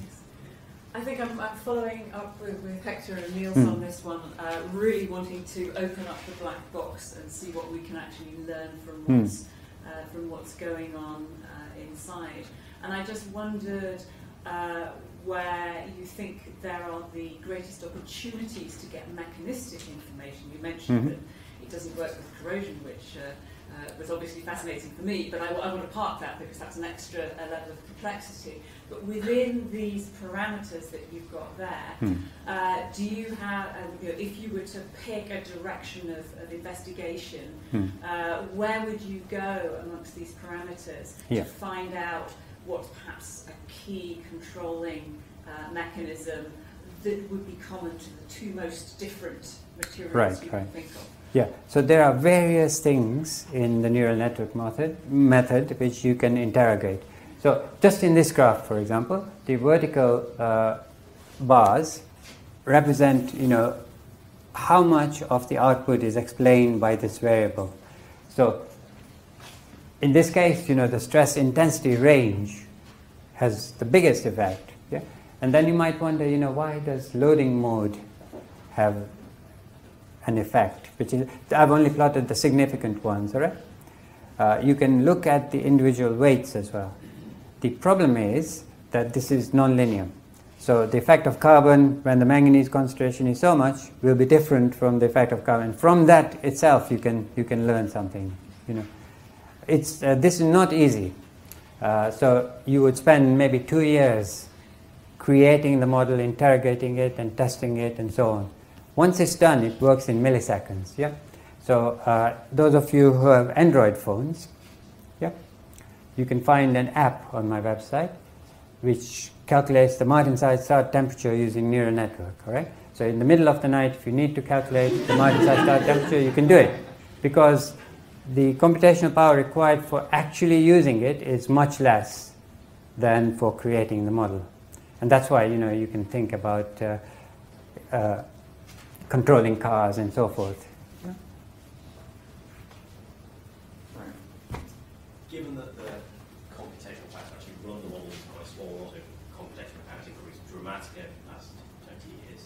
I think I'm, I'm following up with, with Hector and Niels Hmm. on this one, uh, really wanting to open up the black box and see what we can actually learn from Hmm. what's, uh, from what's going on uh, inside. And I just wondered uh, where you think there are the greatest opportunities to get mechanistic information. You mentioned Mhm. that it doesn't work with corrosion, which uh, uh, was obviously fascinating for me, but I, I want to park that because that's an extra uh, level of complexity. But within these parameters that you've got there, Hmm. uh, do you have, um, you know, if you were to pick a direction of, of investigation, Hmm. uh, where would you go amongst these parameters Yeah. to find out what's perhaps a key controlling uh, mechanism that would be common to the two most different materials Right, you right. can think of? Yeah, so there are various things in the neural network method, method which you can interrogate. So just in this graph, for example, the vertical uh, bars represent, you know, how much of the output is explained by this variable. So in this case, you know, the stress intensity range has the biggest effect. Yeah? And then you might wonder, you know, why does loading mode have an effect? Which is, I've only plotted the significant ones, all right? Uh, you can look at the individual weights as well. The problem is that this is nonlinear. So the effect of carbon when the manganese concentration is so much will be different from the effect of carbon. From that itself, you can you can learn something. You know, it's uh, this is not easy. Uh, so you would spend maybe two years creating the model, interrogating it, and testing it, and so on. Once it's done, it works in milliseconds. Yeah. So uh, those of you who have Android phones, yeah, you can find an app on my website which calculates the Martensite start temperature using neural network. All right. So in the middle of the night, if you need to calculate the Martensite start temperature, you can do it because the computational power required for actually using it is much less than for creating the model. And that's why you know you can think about uh, uh, controlling cars and so forth. Given that the computational power to actually run the models is quite small, also computational power has increased dramatically over the past 20 years,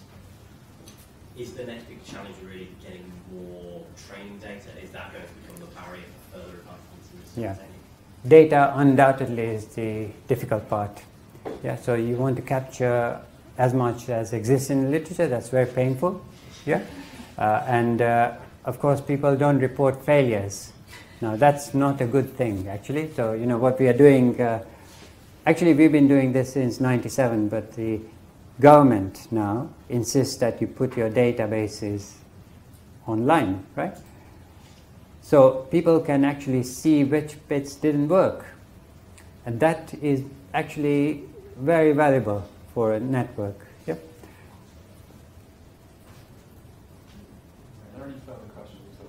is the next big challenge really getting more training data? Is that going the barrier for further advancements Yeah. Data undoubtedly is the difficult part. Yeah, so you want to capture as much as exists in the literature. That's very painful. Yeah, uh, and uh, of course, people don't report failures. Now, that's not a good thing, actually. So, you know, what we are doing. Uh, actually, we've been doing this since '97, but the government now insists that you put your databases online, right? So people can actually see which bits didn't work. And that is actually very valuable for a network. Yep. Are there any further questions at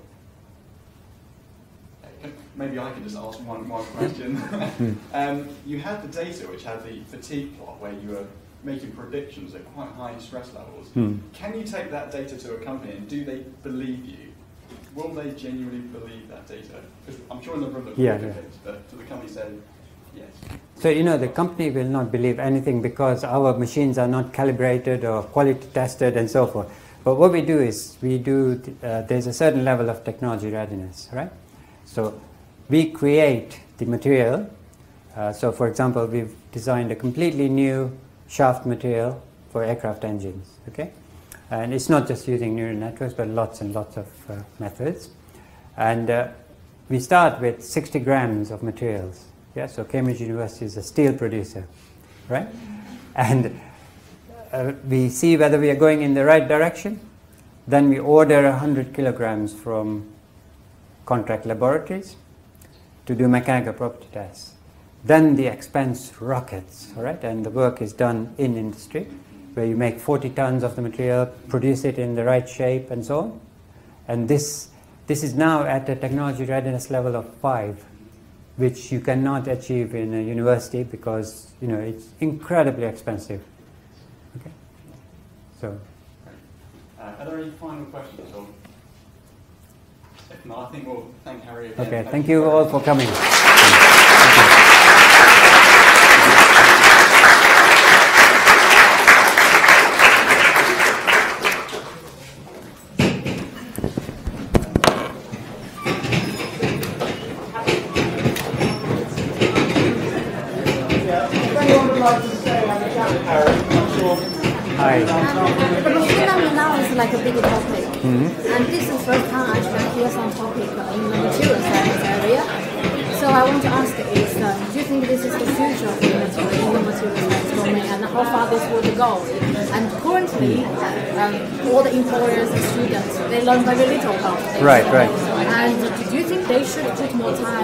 all? Okay, can- Maybe I can just ask one, one question. um, you had the data which had the fatigue plot where you were making predictions at quite high stress levels. Hmm. Can you take that data to a company and do they believe you? Will they genuinely believe that data? Because I'm sure in the room that Yeah, yeah, yeah. but to the company say yes. So, you know, the company will not believe anything because our machines are not calibrated or quality tested and so forth. But what we do is we do, uh, there's a certain level of technology readiness, right? So we create the material. Uh, so, for example, we've designed a completely new shaft material for aircraft engines, okay? And it's not just using neural networks, but lots and lots of uh, methods. And uh, we start with 60 grams of materials. Yeah, so Cambridge University is a steel producer, right? And uh, we see whether we are going in the right direction. Then we order 100 kilograms from contract laboratories to do mechanical property tests. Then the expense rockets, all right? And the work is done in industry, where you make 40 tons of the material, produce it in the right shape, and so on. And this, this is now at a technology readiness level of five, which you cannot achieve in a university because you know it's incredibly expensive. Okay, so Uh, are there any final questions all? If not, I think we'll thank Harry again. okay, thank you very all for coming. If anyone would like to stay and have a chat with Harry, I'm sure. Hi. The machine learning now is like a big topic, and this is the first time I actually hear some topic in the material science area. So I want to ask is, uh, do you think this is the future of the material in the material science domain, and how far this would go? And currently, um, all the employers and students they learn very little about this. Right, right. And do you think they should put more time and effort to